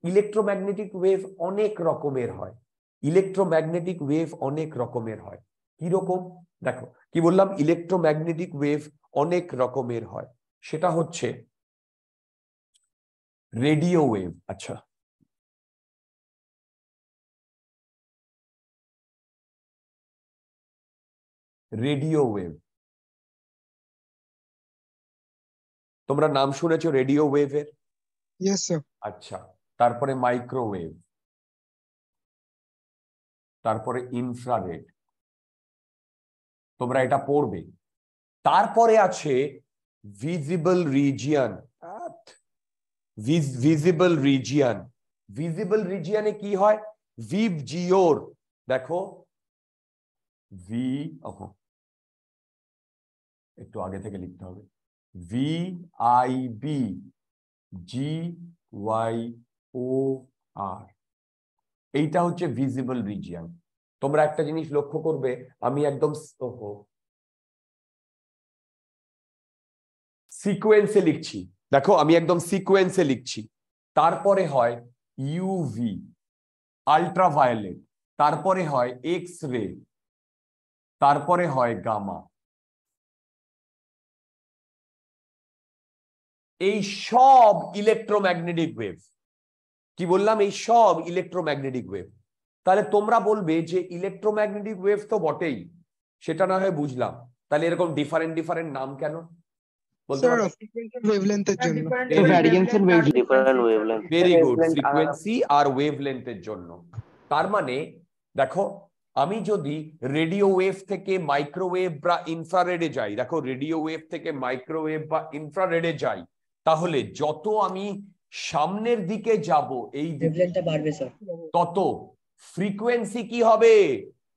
ইলেকট্রোম্যাগনেটিক ওয়েভ অনেক রকমের হয়। ইলেকট্রোম্যাগনেটিক ওয়েভ অনেক রকমের হয়। কি রকম? দেখো কি বললাম? ইলেকট্রোম্যাগনেটিক ওয়েভ অনেক রকমের হয়। সেটা হচ্ছে রেডিও ওয়েভ আচ্ছা। রেডিও ওয়েভ তোমরা নাম শুনেছো রেডিও ওয়েভের আচ্ছা তারপরে মাইক্রোওয়েভ তারপরে ইনফ্রারেড তোমরা এটা পড়বে। তারপরে আছে visible region visible region visible রিজিয়নে কি হয়? ভিভ জিওর দেখো। ভি একটু আগে থেকে লিখতে হবে। V I B G Y O R এইটা হচ্ছে ভিজিবল রিজিয়ন তোমরা একটা জিনিস লক্ষ্য করবে, আমি একদম সিকোয়েন্সে লিখছি। দেখো, আমি একদম সিকোয়েন্সে লিখছি। তারপরে হয় ইউভি আল্ট্রাভায়োলেট তারপরে হয় এক্স রে তারপরে হয় গামা এই সব ইলেকট্রোম্যাগনেটিক ওয়েভ কি বললাম? এই সব ইলেকট্রোম্যাগনেটিক ওয়েভ তাহলে তোমরা বলবে যে ইলেকট্রোম্যাগনেটিক ওয়েভ তো বটেই সেটা না হয় বুঝলাম। তাহলে এরকম ডিফারেন্ট ডিফারেন্ট নাম কেন. ভেরি গুড ফ্রিকোয়েন্সি আর ওয়েভলেন্থের জন্য। তার মানে দেখো আমি যদি রেডিও ওয়েভ থেকে মাইক্রোওয়েভ বা ইনফ্রারেডে যাই দেখো রেডিও ওয়েভ থেকে মাইক্রোওয়েভ বা ইনফ্রারেডে যাই তাহলে যত আমি সামনের দিকে যাব এই ওয়েভলেন্থটা বাড়বে স্যার তত ফ্রিকোয়েন্সি কি হবে?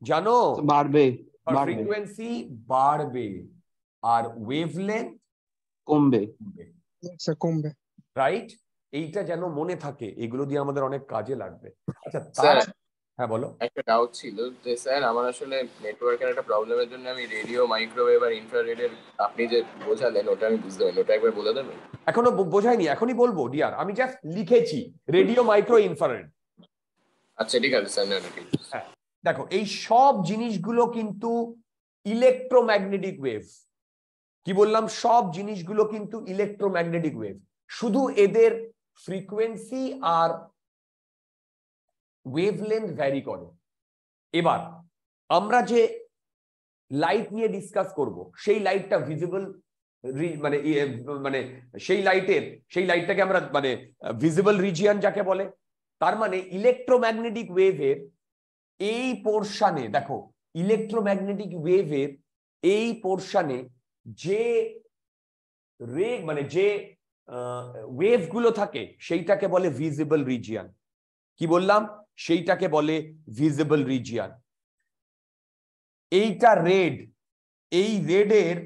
জানো? বাড়বে বাড়বে। ফ্রিকোয়েন্সি বাড়বে আর ওয়েভলেন্থ কমবে। কমবে। রাইট এইটা যেন মনে থাকে এগুলো দিয়ে আমাদের অনেক কাজে লাগবে। আচ্ছা তার হ্যাঁ বলো। একটা ডাউট ছিল যে স্যার আমার আসলে নেটওয়ার্কের একটা প্রবলেমের জন্য আমি রেডিও মাইক্রোওয়েভ আর ইনফ্রারেডের আপনি যে বোঝালেন ওটা আমি বুঝতে পারিনি। ওটা একবার বলে দেবেন? এখনও বোঝাইনি। এখনই বলব ডিয়ার আমি জাস্ট লিখেছি রেডিও মাইক্রো ইনফ্রারেড আচ্ছা ঠিক আছে স্যার আছে। দেখো এই সব জিনিসগুলো কিন্তু ইলেকট্রোম্যাগনেটিক ওয়েভ কি বললাম? সব জিনিসগুলো কিন্তু ইলেকট্রোম্যাগনেটিক ওয়েভ শুধু এদের ফ্রিকোয়েন্সি আর ওয়েভলেন্থ ভ্যারি করে। এবার আমরা যে লাইট নিয়ে ডিসকাস করব সেই লাইটটা ভিজিবল মানে ইয়ে, মানে সেই লাইটের সেই লাইটটাকে আমরা মানে ভিজিবল রিজিয়ন যাকে বলে তার মানে ইলেকট্রোম্যাগনেটিক ওয়েভের এই পোর্শানে দেখো ইলেকট্রোম্যাগনেটিক ওয়েভের এই পোর্শানে যে রে মানে যে ওয়েভগুলো থাকে সেইটাকে বলে ভিজিবল রিজিয়ন কি বললাম? সেইটাকে বলে ভিজিবল রিজিয়ান এইটা রেড এই রেডের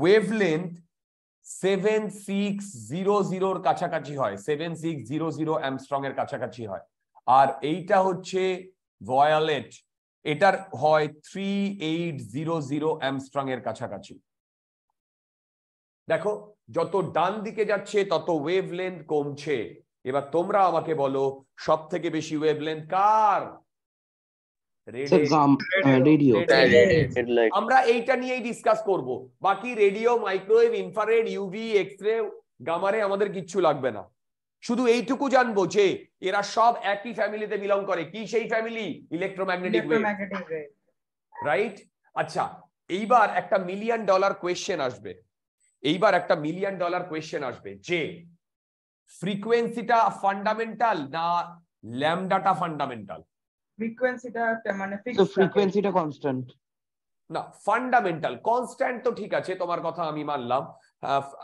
ওয়েভলেন্থ সেভেন সিক্স জিরো জিরোর কাছাকাছি হয় seven six zero zero angstrom এর কাছাকাছি হয়। আর এইটা হচ্ছে ভয়ালেট এটার হয় three eight zero zero angstrom এর কাছাকাছি। দেখো, যত ডান দিকে যাচ্ছে, তত ওয়েভলেন্থ কমছে। এবার তোমরা আমাকে বলো সব থেকে বেশি ওয়েভলেন্থ কার? Radio radio. আমরা এইটা নিয়েই ডিসকাস করব। বাকি radio microwave infrared UV X ray গামারে আমাদের কিচ্ছু লাগবে না। শুধু এইটুকু জানব যে এরা সব একই ফ্যামিলিতে বিলং করে। কি সেই ফ্যামিলি ইলেকট্রোম্যাগনেটিক ওয়েভ রাইট আচ্ছা এইবার একটা মিলিয়ন ডলার কোয়েশ্চেন আসবে। এইবার একটা মিলিয়ন ডলার কোয়েশ্চেন আসবে যে ফ্রিকোয়েন্সিটা ফান্ডামেন্টাল না ল্যামডাটা ফান্ডামেন্টাল ফ্রিকোয়েন্সিটা মানে তো ফিক্স ফ্রিকোয়েন্সিটা কনস্ট্যান্ট না ফান্ডামেন্টাল কনস্ট্যান্ট তো ঠিক আছে তোমার কথা আমি মানলাম।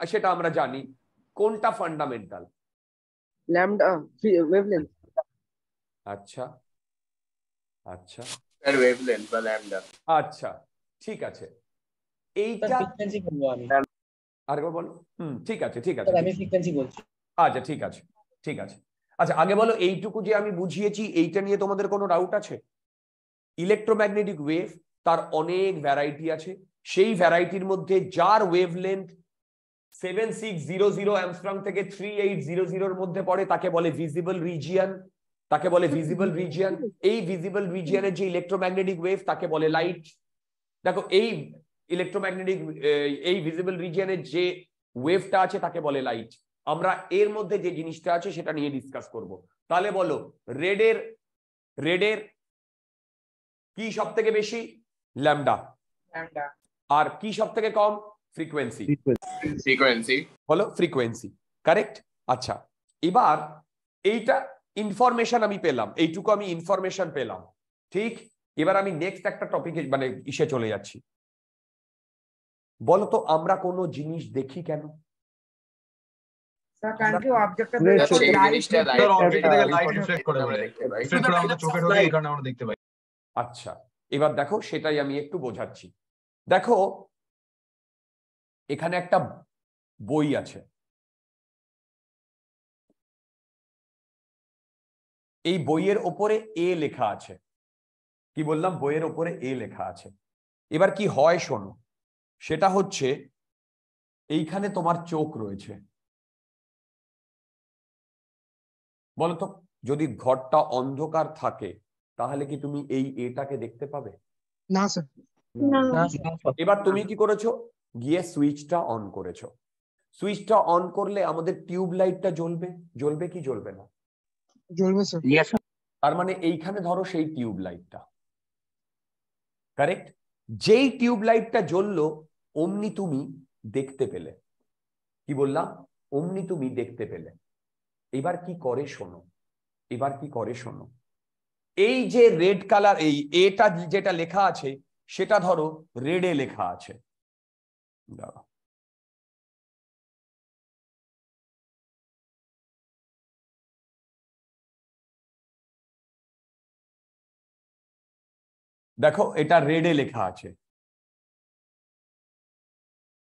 সেটা আমরা জানি। কোনটা ফান্ডামেন্টাল lambda wavelength. আচ্ছা আচ্ছা। স্যার ওয়েভলেন্থ বা ল্যামডা আচ্ছা ঠিক আছে। এইটা ফ্রিকোয়েন্সি বলব আমি। আরেকবার বলো। হুম ঠিক আছে ঠিক আছে। আমি ফ্রিকোয়েন্সি বলছি। আচ্ছা ঠিক আছে ঠিক আছে। আচ্ছা আগে বলো, এইটুকু যে আমি বুঝিয়েছি, এইটা নিয়ে তোমাদের কোনো ডাউট আছে? ইলেকট্রোম্যাগনেটিক ওয়েভ তার অনেক ভ্যারাইটি আছে। সেই ভ্যারাইটির মধ্যে যার wavelength seven six zero zero angstrom থেকে থ্রি এইট জিরো জিরোর মধ্যে পড়ে, তাকে বলে ভিজিবল রিজিয়ান তাকে বলে ভিজিবল রিজিয়ান এই ভিজিবল রিজিয়ানের যে ইলেকট্রোম্যাগনেটিক ওয়েভ তাকে বলে লাইট দেখো, এই ইলেকট্রোম্যাগনেটিক এই ভিজিবল রিজিয়ানের যে ওয়েভটা আছে, তাকে বলে লাইট আমরা এর মধ্যে যে জিনিসটা আছে সেটা নিয়ে ডিসকাস করব। তাহলে বলো রেডের রেডের কি সব থেকে বেশি? ল্যামডা ল্যামডা আর কি সব থেকে কম? ফ্রিকোয়েন্সি ফ্রিকোয়েন্সি হলো ফ্রিকোয়েন্সি কারেক্ট আচ্ছা এবার এইটা ইনফরমেশন আমি পেলাম এইটুকু আমি ইনফরমেশন পেলাম ঠিক? এবার আমি নেক্সট একটা টপিকে মানে ইসে চলে যাচ্ছি। বলতো আমরা কোনো জিনিস দেখি কেন? কারণ কি অবজেক্টটা লাইট রিফ্লেক্ট করে আমরা চোখে ঢোকে এই কারণে আমরা দেখতে পাই। আচ্ছা এবার দেখো সেটাই আমি একটু বোঝাচ্ছি। দেখো এখানে একটা বই আছে। এই বইয়ের ওপরে এ লেখা আছে। কি বললাম? বইয়ের ওপরে এ লেখা আছে। এবার কি হয় শোনো সেটা হচ্ছে এইখানে তোমার চোখ রয়েছে। বলতো যদি ঘরটা অন্ধকার থাকে তাহলে কি তুমি এই এটাকে দেখতে পাবে? না স্যার এবার তুমি কি করেছ? গিয়ে সুইচটা অন করেছ। সুইচটা অন করলে আমাদের টিউব লাইটটা জ্বলবে। জ্বলবে কি জ্বলবে না? জ্বলবে স্যার তার মানে এইখানে ধরো সেই টিউব লাইটটা কারেক্ট যেই টিউব লাইটটা জ্বললো অমনি তুমি দেখতে পেলে। কি বললাম? অমনি তুমি দেখতে পেলে। এবার কি করে শোনো? এবার কি করে শোনো? এই যে রেড কালার এই এটা যেটা লেখা আছে, সেটা ধরো রেডে লেখা আছে। দেখো, এটা রেডে লেখা আছে।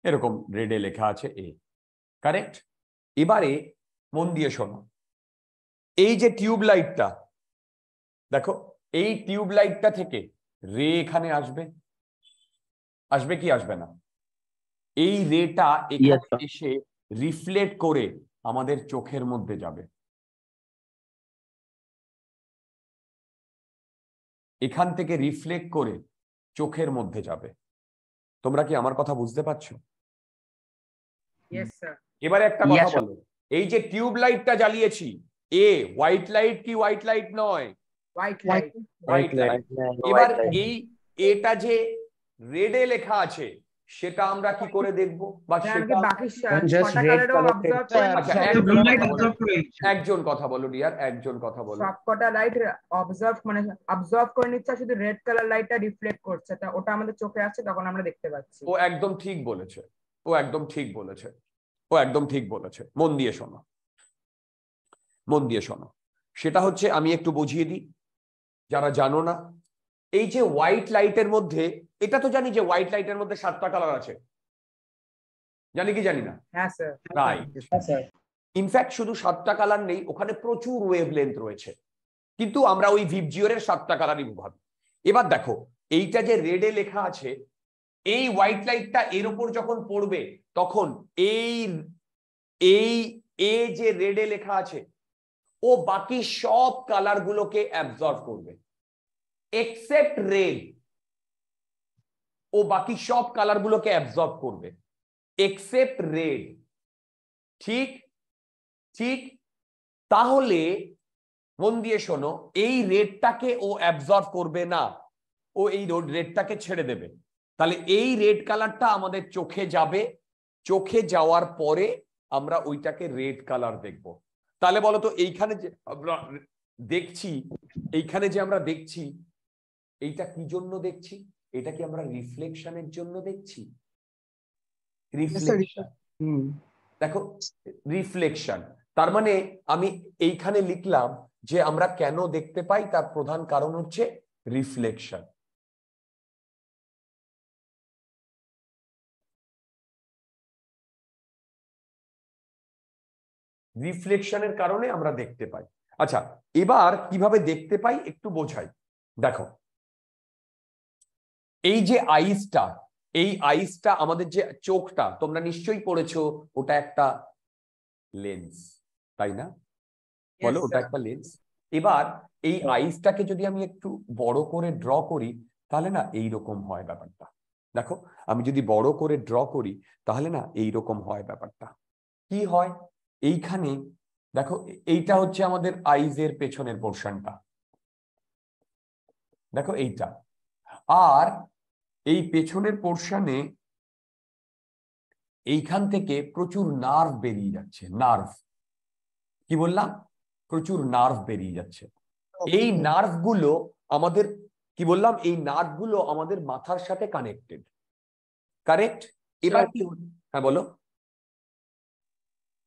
এরকম রেডে লেখা আছে এ কারেক্ট এবারে মন দিয়ে শোনো। এই যে টিউব লাইটটা দেখো এই টিউব লাইটটা থেকে রে এখানে আসবে। আসবে কি আসবে না? এই রেটা এখানে এসে রিফ্লেক্ট করে আমাদের চোখের মধ্যে যাবে। এখান থেকে রিফ্লেক্ট করে চোখের মধ্যে যাবে। তোমরা কি আমার কথা বুঝতে পারছ? এবারে একটা কথা বলো। এই যে টিউব লাইটটা জ্বালিয়েছি এ হোয়াইট লাইট কি হোয়াইট লাইট নয়? White. light. White light. এবার এই এটা যে রেডে লেখা আছে সেটা আমরা কি করে দেখব? বা আচ্ছা। একজন কথা বলো। observe একজন কথা বলো ডিয়ার একজন কথা বলো। সবকটা লাইট অবজার্ভ মানে অবজার্ভ করে নিচ্ছে আর শুধু রেড কালার লাইটটা রিফ্লেক্ট করছে। তা ওটা আমাদের চোখে আছে তখন আমরা দেখতে পাচ্ছি। ও একদম ঠিক বলেছে। ও একদম ঠিক বলেছে। ও একদম ঠিক বলেছে। মন দিয়ে শোনো। মন দিয়ে শোনো। সেটা হচ্ছে আমি একটু বুঝিয়ে দিই যারা জানো না এই যে হোয়াইট লাইটের মধ্যে এটা তো জানি যে হোয়াইট লাইটের মধ্যে সাতটা কালার আছে। জানি কি জানি না? স্যার রাইট হ্যাঁ ইনফ্যাক্ট শুধু সাতটা কালার নেই ওখানে প্রচুর ওয়েভ লেন্থ রয়েছে। কিন্তু আমরা ওই ভিপজিওরের সাতটা কালারই ভাবি। এবার দেখো এইটা যে রেডে লেখা আছে এই হোয়াইট লাইটটা এর উপর যখন পড়বে, তখন এই এই, এ যে রেডে লেখা আছে, ও বাকি সব কালার গুলোকে অ্যাবজর্ভ করবে। এক্সেপ্ট রেড ও বাকি সব কালার গুলোকে অ্যাবজর্ভ করবে। এক্সেপ্ট রেড ঠিক ঠিক, তাহলে, মন দিয়ে শোনো, এই রেডটাকে ও অ্যাবজর্ভ করবে না, ও এই রেডটাকে ছেড়ে দেবে। তাহলে এই রেড কালারটা আমাদের চোখে যাবে। চোখে যাওয়ার পরে আমরা ওইটাকে রেড কালার দেখব। তাহলে বলো তো এইখানে যে আমরা দেখছি এইখানে যে আমরা দেখছি এইটা কি জন্য দেখছি? এটা কি আমরা রিফ্লেকশনের জন্য দেখছি? রিফ্লেকশন দেখো রিফ্লেকশন তার মানে আমি এইখানে লিখলাম যে আমরা কেন দেখতে পাই? তার প্রধান কারণ হচ্ছে রিফ্লেকশন রিফ্লেকশনের কারণে আমরা দেখতে পাই। আচ্ছা এবার কীভাবে দেখতে পাই একটু বোঝাই। দেখো এই যে আইসটা এই আইসটা আমাদের যে চোখটা তোমরা নিশ্চয়ই পড়েছো ওটা একটা লেন্স তাই না? বলো ওটা একটা লেন্স। এবার এই আইসটাকে যদি আমি একটু বড় করে ড্র করি তাহলে না এই রকম হয় ব্যাপারটা। দেখো আমি যদি বড় করে ড্র করি তাহলে না এই রকম হয় ব্যাপারটা। কি হয়? এইখানে দেখো এইটা হচ্ছে আমাদের আইজের পেছনের পোর্শনটা দেখো এইটা। আর এই পেছনের পোর্শনে এইখান থেকে প্রচুর নার্ভ বেরিয়ে যাচ্ছে নার্ভ কি বললাম? প্রচুর নার্ভ বেরিয়ে যাচ্ছে। এই নার্ভগুলো আমাদের কি বললাম? এই নার্ভগুলো আমাদের মাথার সাথে কানেক্টেড কারেক্ট এবার কি হ্যাঁ বলো।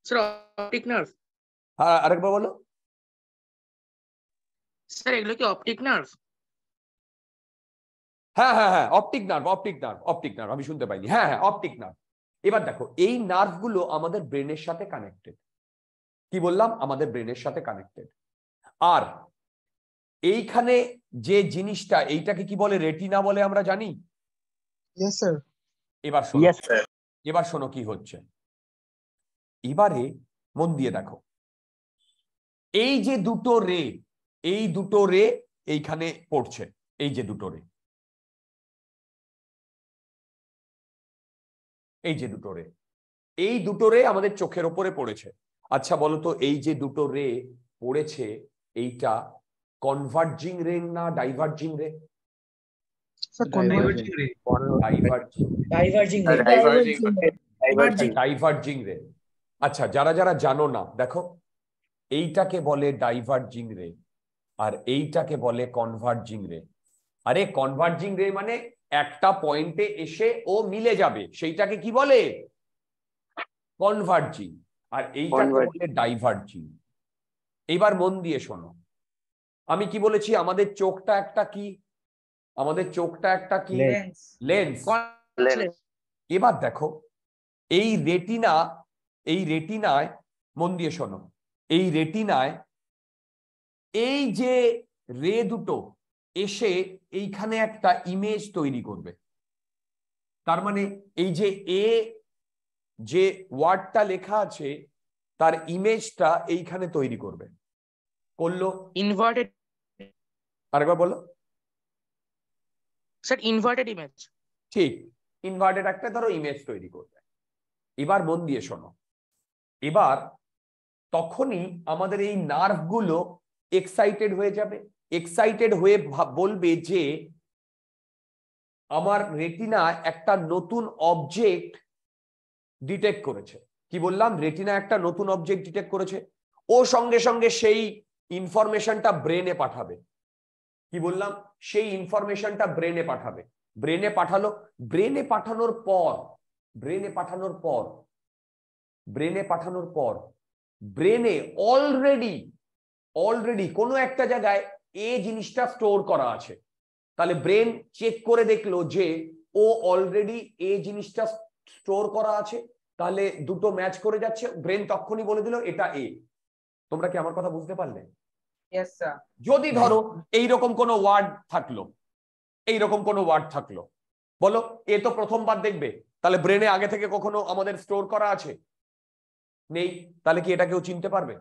স্যার অপটিক নার্ভ হ্যাঁ আরেকবার বলো। স্যার এগুলো কি অপটিক নার্ভ হ্যাঁ হ্যাঁ হ্যাঁ optic nerve optic nerve optic nerve আমি শুনতে পাইনি। হ্যাঁ হ্যাঁ অপটিক নার্ভ এবার দেখো এই নার্ভগুলো আমাদের ব্রেনের সাথে কানেক্টেড কি বললাম? আমাদের ব্রেনের সাথে কানেক্টেড আর এইখানে যে জিনিসটা এইটাকে কি বলে? রেটিনা বলে আমরা জানি? এবার শোনো. এবার শোনো কি হচ্ছে। এবারে মন দিয়ে দেখো। এই যে দুটো রে এই দুটো রে এইখানে পড়ছে এই যে দুটো রে। এই যে দুটো রে এই দুটো রে আমাদের চোখের ওপরে পড়েছে। আচ্ছা বলতো এই যে দুটো রে পড়েছে এইটা কনভার্জিং রে না ডাইভার্জিং রে. Diverging diverging Diverging. ডাইভার্জিং রে আচ্ছা যারা যারা জানো না দেখো এইটাকে বলে ডাইভার্জিং রে আর এইটাকে বলে কনভার্জিং রে আরে কনভার্জিং রে মানে একটা পয়েন্টে এসে ও মিলে যাবে সেইটাকে কি বলে? কনভার্জিং আর এইটাকে বলে ডাইভার্জিং এইবার মন দিয়ে শোনো। আমি কি বলেছি আমাদের চোখটা একটা কি? আমাদের চোখটা একটা কি. লেন্স এবার দেখো এই রেটিনা এই রেটিনায় মন দিয়ে শোনো। এই রেটিনায় এই যে রে দুটো এসে এইখানে একটা ইমেজ তৈরি করবে। তার মানে এই যে এ যে ওয়ার্ডটা লেখা আছে তার ইমেজটা এইখানে তৈরি করবে। করল। ইনভার্টেড আরেকবার বলো। স্যার ইনভার্টেড ইমেজ ঠিক। ইনভার্টেড একটা ধরো ইমেজ তৈরি করবে। এবার মন দিয়ে শোনো। এবার তখনই আমাদের এই নার্ভগুলো এক্সাইটেড হয়ে যাবে। এক্সাইটেড হয়ে বলবে যে আমার রেটিনা একটা নতুন অবজেক্ট ডিটেক্ট করেছে। কি বললাম? রেটিনা একটা নতুন অবজেক্ট ডিটেক্ট করেছে। ও সঙ্গে সঙ্গে সেই ইনফরমেশনটা ব্রেনে পাঠাবে। কি বললাম? সেই ইনফরমেশনটা ব্রেনে পাঠাবে। ব্রেনে পাঠালো। ব্রেনে পাঠানোর পর ব্রেনে পাঠানোর পর ব্রেনে পাঠানোর পর ব্রেনে অলরেডি অলরেডি কোনো একটা জায়গায় এ জিনিসটা স্টোর করা আছে। তাহলে ব্রেন চেক করে দেখল যে ও অলরেডি এ জিনিসটা স্টোর করা আছে তাহলে দুটো ম্যাচ করে যাচ্ছে ব্রেন তখনই বলে দিল এটা এ। তোমরা কি আমার কথা বুঝতে পারলে? যদি ধরো এইরকম কোনো ওয়ার্ড থাকল এইরকম কোনো ওয়ার্ড থাকল বলো এ তো প্রথমবার দেখবে তাহলে ব্রেনে আগে থেকে কখনো আমাদের স্টোর করা আছে? নেই তাহলে কি এটা কেউ চিনতে পারবে?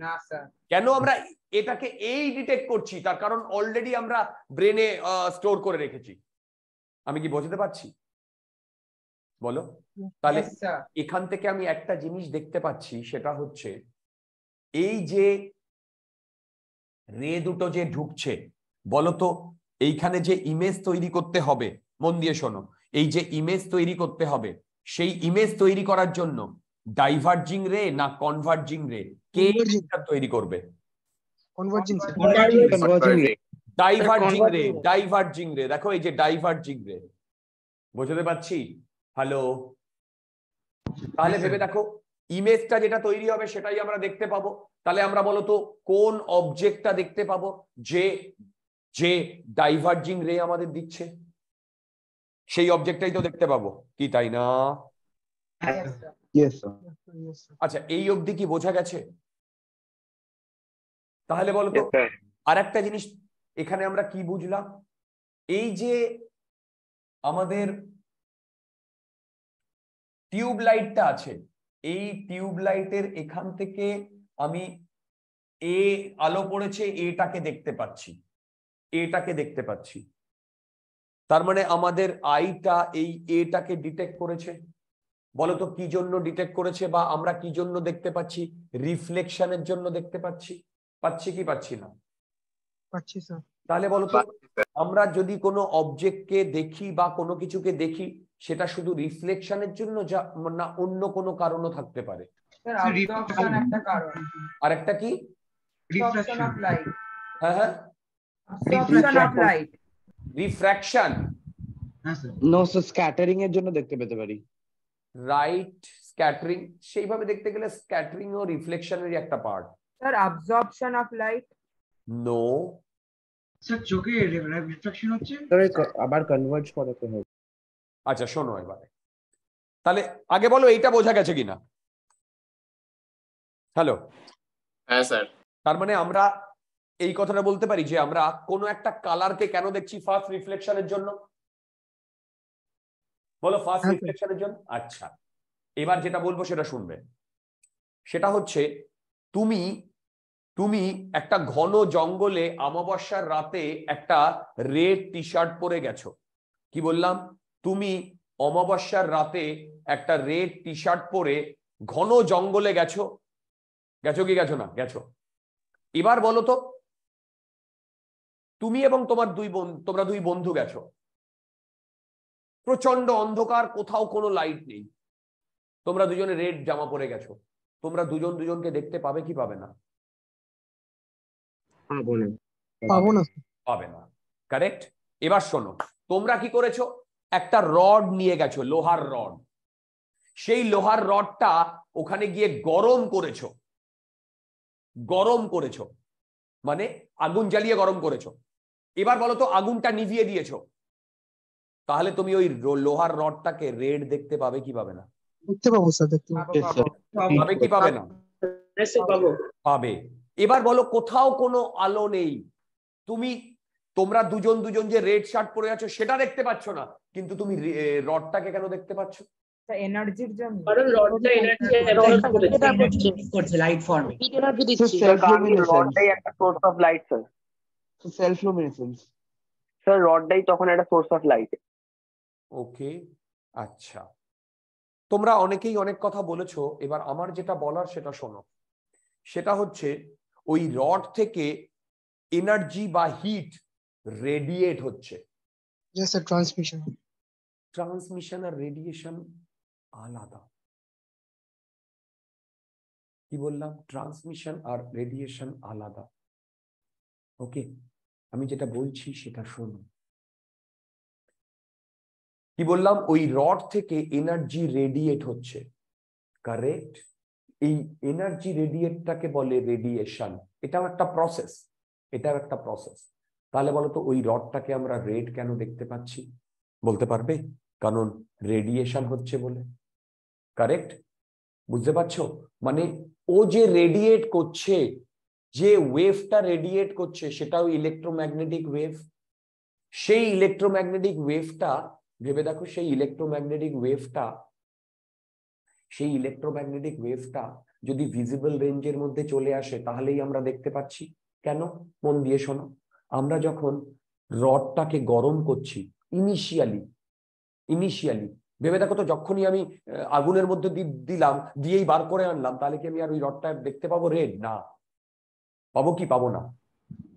না কেন আমরা এটাকে এই ডিটেক্ট করছি? তার কারণ অলরেডি আমরা ব্রেনে স্টোর করে রেখেছি। আমি কি বোঝাতে পারছি? বলো। তাহলে এখান থেকে আমি একটা জিনিস দেখতে পাচ্ছি সেটা হচ্ছে এই যে রে দুটো যে ঢুকছে বলতো এইখানে যে ইমেজ তৈরি করতে হবে মন দিয়ে শোনো এই যে ইমেজ তৈরি করতে হবে সেই ইমেজ তৈরি করার জন্য ডাইভার্জিং রে না কনভার্জিং রে কে তৈরি করবে. ডাইভার্জিং রে ডাইভার্জিং রে দেখো এই যে ডাইভার্জিং রে বুঝতে পারছি? হ্যালো তাহলে ভেবে দেখো ইমেজটা যেটা তৈরি হবে সেটাই আমরা দেখতে পাবো। তাহলে আমরা বলতো কোন অবজেক্টটা দেখতে পাবো? যে যে ডাইভার্জিং রে আমাদের দিচ্ছে। সেই অবজেক্টটাই তো দেখতে পাবো। কি তাই না? আচ্ছা এই অবধি কি বোঝা গেছে? তাহলে বলতো আর একটা জিনিস এখানে আমরা কি বুঝলাম? এই যে আমাদের টিউব লাইটটা আছে এই টিউব লাইটের এখান থেকে আমি এ আলো পড়েছে এটাকে দেখতে পাচ্ছি এটাকে দেখতে পাচ্ছি। তার মানে আমাদের আইটা এই এটাকে ডিটেক্ট করেছে। বলতো কি জন্য ডিটেক্ট করেছে বা আমরা কি জন্য দেখতে পাচ্ছি? রিফ্লেকশনের জন্য দেখতে পাচ্ছি। পাচ্ছি কি পাচ্ছি না? পাচ্ছি, sir. তাহলে বলতো আমরা যদি কোনো অবজেক্টকে দেখি বা কোনো কিছুকে দেখি সেটা শুধু রিফ্লেকশনের জন্য যা না অন্য কোনো কারণও থাকতে পারে। স্যার অবজর্পশন একটা কারণ। আর একটা কি হ্যাঁ হ্যাঁ। রিফ্র্যাকশন No, sir, scattering এর জন্য দেখতে পেতে পারি। রাইট স্ক্যাটারিং সেইভাবে দেখতে গেলে স্ক্যাটারিং ও রিফ্লেকশনেরই একটা part sir absorption of light no sir চোখে রিফ্লেকশন হচ্ছে? আবার কনভার্জ করাতে হবে। আচ্ছা শোনো এবারে। তাহলে আগে বলো এইটা বোঝা গেছে কিনা? হ্যালো হ্যাঁ স্যার। তার মানে আমরা এই কথাটা বলতে পারি যে আমরা কোনো একটা কালারকে কেন দেখছি ফার্স্ট রিফ্লেকশনের জন্য? বলো ফার্স্ট রিফ্লেকশনের জন্য? আচ্ছা। এবার যেটা বলব সেটা শুনবে। সেটা হচ্ছে তুমি তুমি একটা ঘন জঙ্গলে অমাবস্যার রাতে একটা রেড টি শার্ট পরে গেছো। কি বললাম? তুমি অমাবস্যার রাতে একটা রেড টি শার্ট পরে ঘন জঙ্গলে গেছো। গেছো কি গেছো না? গেছো। এবার বলো তো তুমি এবং তোমার দুই বোন তোমরা দুই বন্ধু গেছো। প্রচণ্ড অন্ধকার কোথাও কোনো লাইট নেই। তোমরা দুজনে রেড জামা পরে গেছো। তোমরা দুজন দুজনকে দেখতে পাবে কি পাবে না? পাবো না। পাবো না। কারেক্ট এবার শোনো তোমরা কি করেছ? একটা রড নিয়ে গেছো লোহার রড সেই লোহার রডটা ওখানে গিয়ে গরম করেছ। গরম করেছ। মানে আগুন জ্বালিয়ে গরম করেছ। এবার বলো তো আগুনটা নিভিয়ে দিয়েছ। তাহলে তুমি ওই লোহার রডটাকে রেড দেখতে পাবে কি পাবে না? দেখতে পাবো স্যার দেখতে পাবো। কি পাবে না? পাবো। পাবে। এবার বলো কোথাও কোনো আলো নেই। তুমি তোমরা দুজন দুজন যে রেড শার্ট পরে আছো সেটা দেখতে পাচ্ছ না। কিন্তু তুমি রডটাকে কেন দেখতে পাচ্ছ? এনার্জির জন্য। কারণ রডটা এনার্জি করছে। করছে লাইট ফর্মে এনার্জি দিচ্ছি। রডটাই একটা source of light sir So self sir রডটাই তখন একটা সোর্স অফ লাইট ওকে আচ্ছা। তোমরা অনেকেই অনেক কথা বলেছ এবার আমার যেটা বলার সেটা শোনো। সেটা হচ্ছে ওই রড থেকে এনার্জি বা হিট রেডিয়েট হচ্ছে. Transmission. ট্রান্সমিশন আর রেডিয়েশন আলাদা। কি বললাম? ট্রান্সমিশন আর রেডিয়েশন আলাদা। ওকে আমি যেটা বলছি সেটা শোনো। কি বললাম? ওই রড থেকে এনার্জি রেডিয়েট হচ্ছে। কারেক্ট এই এনার্জি রেডিয়েটটাকে বলে রেডিয়েশন এটাও একটা প্রসেস এটাও একটা প্রসেস তাহলে বলতো ওই রডটাকে আমরা রেড কেন দেখতে পাচ্ছি? বলতে পারবে? কারণ রেডিয়েশন হচ্ছে বলে। কারেক্ট বুঝতে পারছ? মানে ও যে রেডিয়েট করছে, যে ওয়েভটা রেডিয়েট করছে, সেটাও ইলেকট্রোম্যাগনেটিক ওয়েভ সেই ইলেকট্রোম্যাগনেটিক ওয়েভটা ভেবে দেখো সেই ইলেকট্রোম্যাগনেটিক ওয়েভটা সেই ইলেকট্রোম্যাগনেটিক ওয়েভটা যদি ভিজিবল রেঞ্জের মধ্যে চলে আসে, তাহলেই আমরা দেখতে পাচ্ছি। কেন? মন দিয়ে শোনো। আমরা যখন রডটাকে গরম করছি ইনিশিয়ালি ইনিশিয়ালি ভেবে দেখো তো যখনই আমি আগুনের মধ্যে দিলাম, দিয়েই বার করে আনলাম, তাহলে কি আমি আর ওই রডটা দেখতে পাবো রেড না। পাবো কি? পাবো না।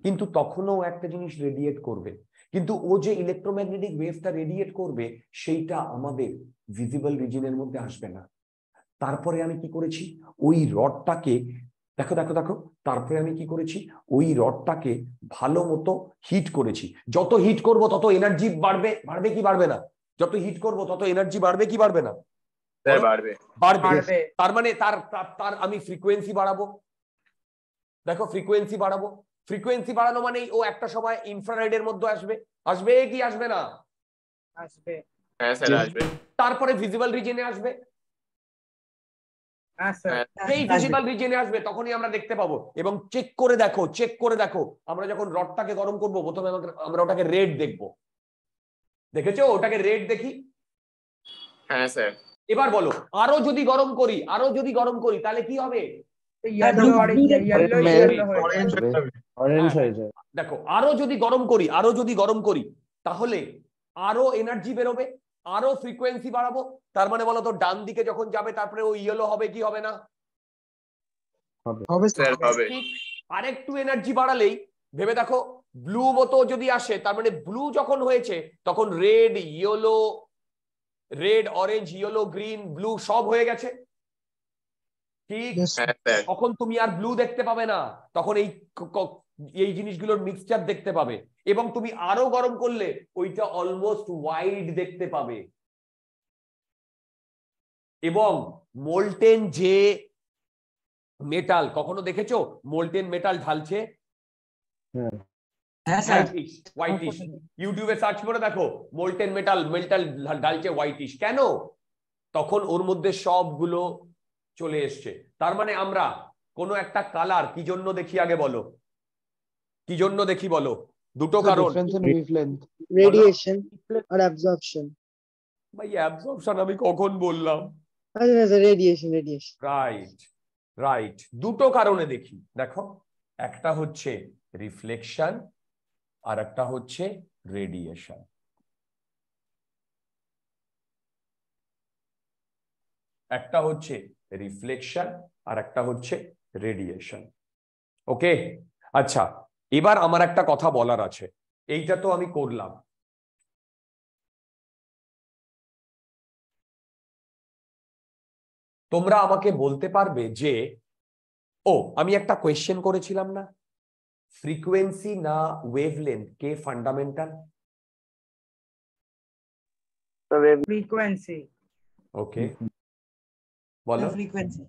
কিন্তু তখনও একটা জিনিস রেডিয়েট করবে। কিন্তু ও যে ইলেকট্রোম্যাগনেটিক ওয়েভটা রেডিয়েট করবে সেইটা আমাদের ভিজিবল রিজিনের মধ্যে আসবে না। তারপরে আমি কি করেছি? ওই রডটাকে দেখো দেখো দেখো তারপরে আমি কি করেছি? ওই রডটাকে ভালো মতো হিট করেছি। যত হিট করব তত এনার্জি বাড়বে। বাড়বে কি বাড়বে না? যত হিট করব তত এনার্জি বাড়বে কি বাড়বে না? বাড়বে। বাড়বে। বাড়বে। তার মানে তার- তার আমি ফ্রিকোয়েন্সি বাড়াবো। দেখো ফ্রিকোয়েন্সি বাড়াবো। ফ্রিকোয়েন্সি বাড়ানো মানেই ও একটা সময় ইনফ্রারেডের মধ্যে আসবে। আসবে কি আসবে না? আসবে। হ্যাঁ স্যার আসবে। তারপরে ভিজিবল রিজনে আসবে। স্যার। সেই ভিজিবল রিজনে আসবে তখনই আমরা দেখতে পাবো। এবং চেক করে দেখো চেক করে দেখো। আমরা যখন রডটাকে গরম করব প্রথমে আমাকে- আমরা ওটাকে রেড দেখব। দেখেছ? ওটাকে রেড দেখি। হ্যাঁ স্যার। এবার বলো আরও যদি গরম করি আরও যদি গরম করি তাহলে কি হবে? হয়ে হয়ে দেখো আরও যদি গরম করি আরও যদি গরম করি তাহলে আরও এনার্জি বেরোবে আরও ফ্রিকোয়েন্সি বাড়াবো। তার মানে বলো তো ডান দিকে যখন যাবে তারপরে ওই ইয়েলো হবে কি হবে না? আরেকটু এনার্জি বাড়ালেই ভেবে দেখো ব্লু মতো যদি আসে তার মানে ব্লু যখন হয়েছে তখন red yellow red orange yellow green blue সব হয়ে গেছে। ঠিক. হ্যাঁ স্যার তখন তুমি আর ব্লু দেখতে পাবে না। তখন এই এই জিনিসগুলোর মিক্সচার দেখতে পাবে। এবং তুমি আরও গরম করলে ওইটা অলমোস্ট হোয়াইট দেখতে পাবে। এবং মোল্টেন যে মেটাল কখনো দেখেছ? মোল্টেন মেটাল ঢালছে? হ্যাঁ। হোয়াইটিশ ইউটিউবে সার্চ করে দেখো মোল্টেন মেটাল মেটাল ঢালছে হোয়াইটিশ কেন? তখন ওর মধ্যে সবগুলো চলে এসছে। তার মানে আমরা কোনো একটা কালার কি জন্য দেখি আগে বলো? কি জন্য দেখি বলো? দুটো কারণ। রেডিয়েশন আর অ্যাবজর্পশন ভাই অ্যাবজর্পশন আমি কখন বললাম? রেডিয়েশন রেডিয়েশন রাইট রাইট দুটো কারণে দেখি। দেখো একটা হচ্ছে রিফ্লেকশন আর একটা হচ্ছে রেডিয়েশন একটা হচ্ছে রিফ্লেকশন আর একটা হচ্ছে রেডিয়েশন ওকে আচ্ছা এবার আমার একটা কথা বলার আছে। এইটা তো আমি করলাম। তোমরা আমাকে বলতে পারবে যে ও আমি একটা কোয়েশ্চেন করেছিলাম না? ফ্রিকোয়েন্সি না ওয়েভলেন্থ কে ফান্ডামেন্টাল ফ্রিকোয়েন্সি ওকে বলো। ফ্রিকোয়েন্সি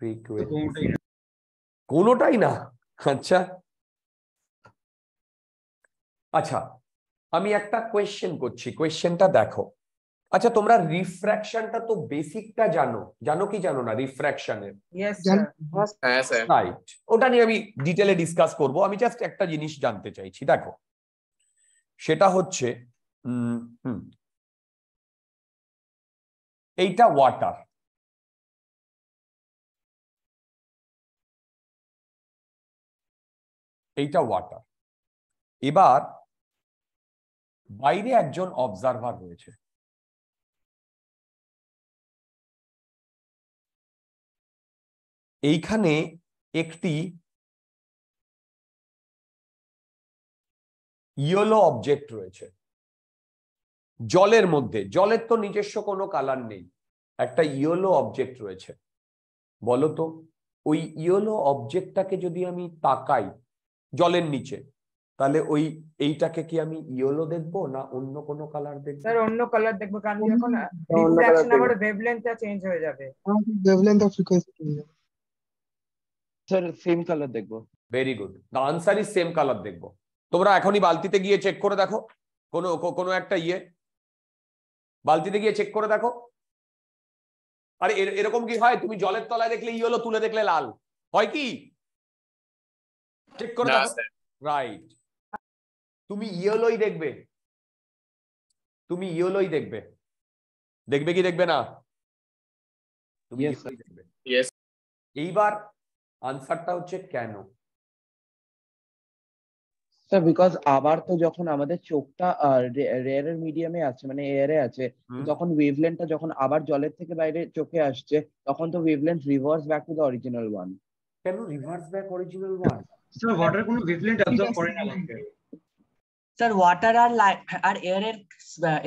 ফ্রিকোয়েন্সি কোনোটাই না। আচ্ছা। আচ্ছা আমি একটা কোয়েশ্চেন করছি। কোয়েশ্চেনটা দেখো। আচ্ছা তোমরা রিফ্র্যাকশনটা তো বেসিকটা জানো। জানো কি জানো না রিফ্র্যাকশনের হ্যাঁ রাইট ওটা নিয়ে আমি ডিটেলে ডিসকাস করব। আমি জাস্ট একটা জিনিস জানতে চাইছি। দেখো সেটা হচ্ছে এইটা ওয়াটার এইটা ওয়াটার এবার, বাইরে একজন অবজারভার রয়েছে। এইখানে একটি ইয়েলো অবজেক্ট রয়েছে। জলের মধ্যে, জলের তো নিজস্ব কোনো কালার নেই। একটা ইয়েলো অবজেক্ট রয়েছে। বলতো ওই ইয়েলো অবজেক্টটাকে যদি আমি তাকাই জলের নিচে। তাহলে ওই এইটাকে কি আমি ইয়েলো দেখব না অন্য কোনো কালার দেখব? স্যার অন্য কালার দেখব কারণ যখন রিফ্রাকশন দেখব। ওয়েভলেন্থটা চেঞ্জ হয়ে যাবে। wavelength of frequency change হবে। স্যার সেম কালার দেখব। Very good the answer is same colour দেখব। তোমরা এখনই বালতিতে গিয়ে চেক করে দেখো। কোনো কোনো একটা ইয়ে। বালতিতে গিয়ে চেক করে দেখো। আরে এর- এরকম কি হয়? তুমি জলের তলায় দেখলে ইয়েলো তুলে দেখলে লাল। হয় কি? চেক করে রাইট তুমি ইয়েলোই দেখবে। তুমি ইয়েলোই দেখবে। দেখবে কি দেখবে না? তুমি দেখবে। এইবার আনসারটা হচ্ছে কেন? স্যার বিকজ আবার তো যখন আমাদের চোখটা রেয়ারের মিডিয়ামে আছে মানে এয়ারে আছে। তখন ওয়েভলেন্থটা যখন আবার জলের থেকে বাইরে চোখে আসছে তখন তো wavelength reverse back to the original one কেন reverse back original one sir water কোনো ওয়েভলেন্থ অ্যাবজর্ব করে না স্যার ওয়াটার আর লাইট আর এয়ারের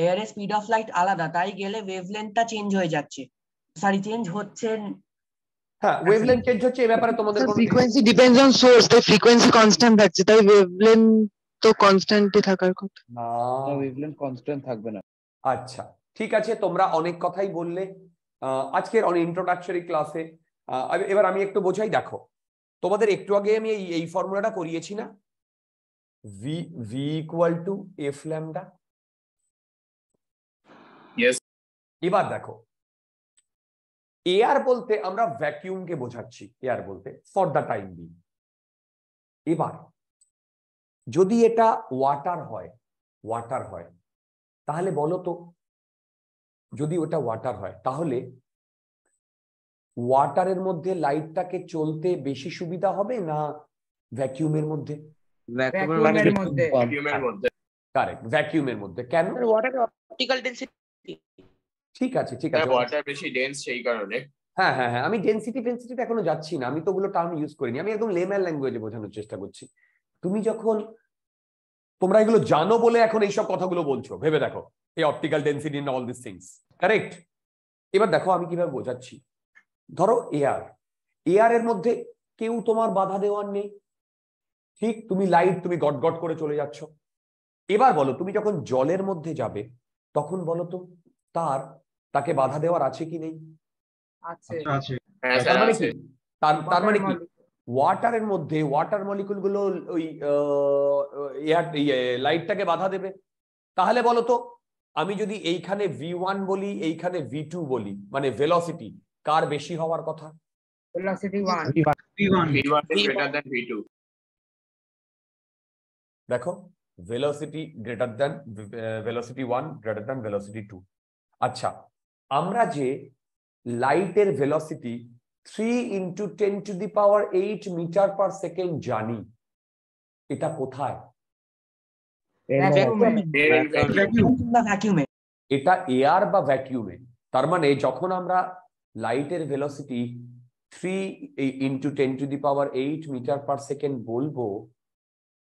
এয়ারের স্পিড অফ লাইট আলাদা তাই গেলে ওয়েভলেন্থটা চেঞ্জ হয়ে যাচ্ছে। সরি চেঞ্জ হচ্ছে হ্যাঁ ওয়েভলেন্থ চেঞ্জ হচ্ছে এই ব্যাপারে তোমাদের কোনো ফ্রিকোয়েন্সি ডিপেন্ডস অন সোর্স তাই ফ্রিকোয়েন্সি কনস্ট্যান্ট থাকছে তাই ওয়েভলেন্থ তো কনস্ট্যান্টই থাকার কথা। না। ওয়েভলেন্থ কনস্ট্যান্ট থাকবে না। আচ্ছা ঠিক আছে তোমরা অনেক কথাই বললে। আজকের অনেক ইন্ট্রোডাকশনারি ক্লাসে এবার আমি একটু বোঝাই দেখো তোমাদের একটু আগে আমি এই এই ফর্মুলাটা করিয়েছি না? V V equal to F lambda এবার দেখো। এয়ার বলতে আমরা ভ্যাকিউমকে বোঝাচ্ছি এয়ার বলতে ফর দ্য টাইম বি এবার যদি এটা ওয়াটার হয় ওয়াটার হয় তাহলে বলো তো যদি ওটা ওয়াটার হয় তাহলে ওয়াটারের মধ্যে লাইটটাকে চলতে বেশি সুবিধা হবে না ভ্যাকিউমের মধ্যে? ভ্যাকুয়ামের মধ্যে। ভ্যাকিউমের কারেক্ট ভ্যাকিউমের মধ্যে। কেন? ওয়াটার অপটিক্যাল ডেন্সিটি ঠিক আছে ঠিক আছে। ওয়াটার বেশি ডেন্স সেই কারণে। হ্যাঁ হ্যাঁ হ্যাঁ আমি ডেন্সিটি ফেন্সিটিতে এখনও যাচ্ছি না। আমি তো ওগুলো টার্ম ইউজ করিনি। আমি একদম লেম্যান ল্যাঙ্গুয়েজে বোঝানোর চেষ্টা করছি। তুমি যখন তোমরা এগুলো জানো বলে এখন এইসব কথাগুলো বলছো ভেবে দেখো। এই optical density in all this things correct এবার দেখো আমি কীভাবে বোঝাচ্ছি। ধরো এয়ার এয়ার এর মধ্যে কেউ তোমার বাধা দেওয়ার নেই। ঠিক তুমি লাইট তুমি গট গট করে চলে যাচ্ছ। এবার বলো তুমি যখন জলের মধ্যে যাবে তখন বলো তো তার তাকে বাধা দেওয়ার আছে কি নেই? আছে। আছে। হ্যাঁ তার মানে কি? তার তার মানে কি? ওয়াটারের মধ্যে ওয়াটার মলিকুলগুলো ওই লাইটটাকে বাধা দেবে। তাহলে বলো তো আমি যদি এইখানে ভি ওয়ান বলি এইখানে ভি টু বলি মানে ভেলোসিটি কার বেশি হওয়ার কথা? Velocity 1 V one V one is greater than V two দেখো velocity greater than velocity one greater than velocity two আচ্ছা আমরা যে লাইটের velocity three into ten to the power eight metre per second জানি এটা কোথায়? এটা এয়ার বা ভ্যাকিউমে তার মানে যখন আমরা লাইটের velocity three into ten to the power eight metre per second বলব,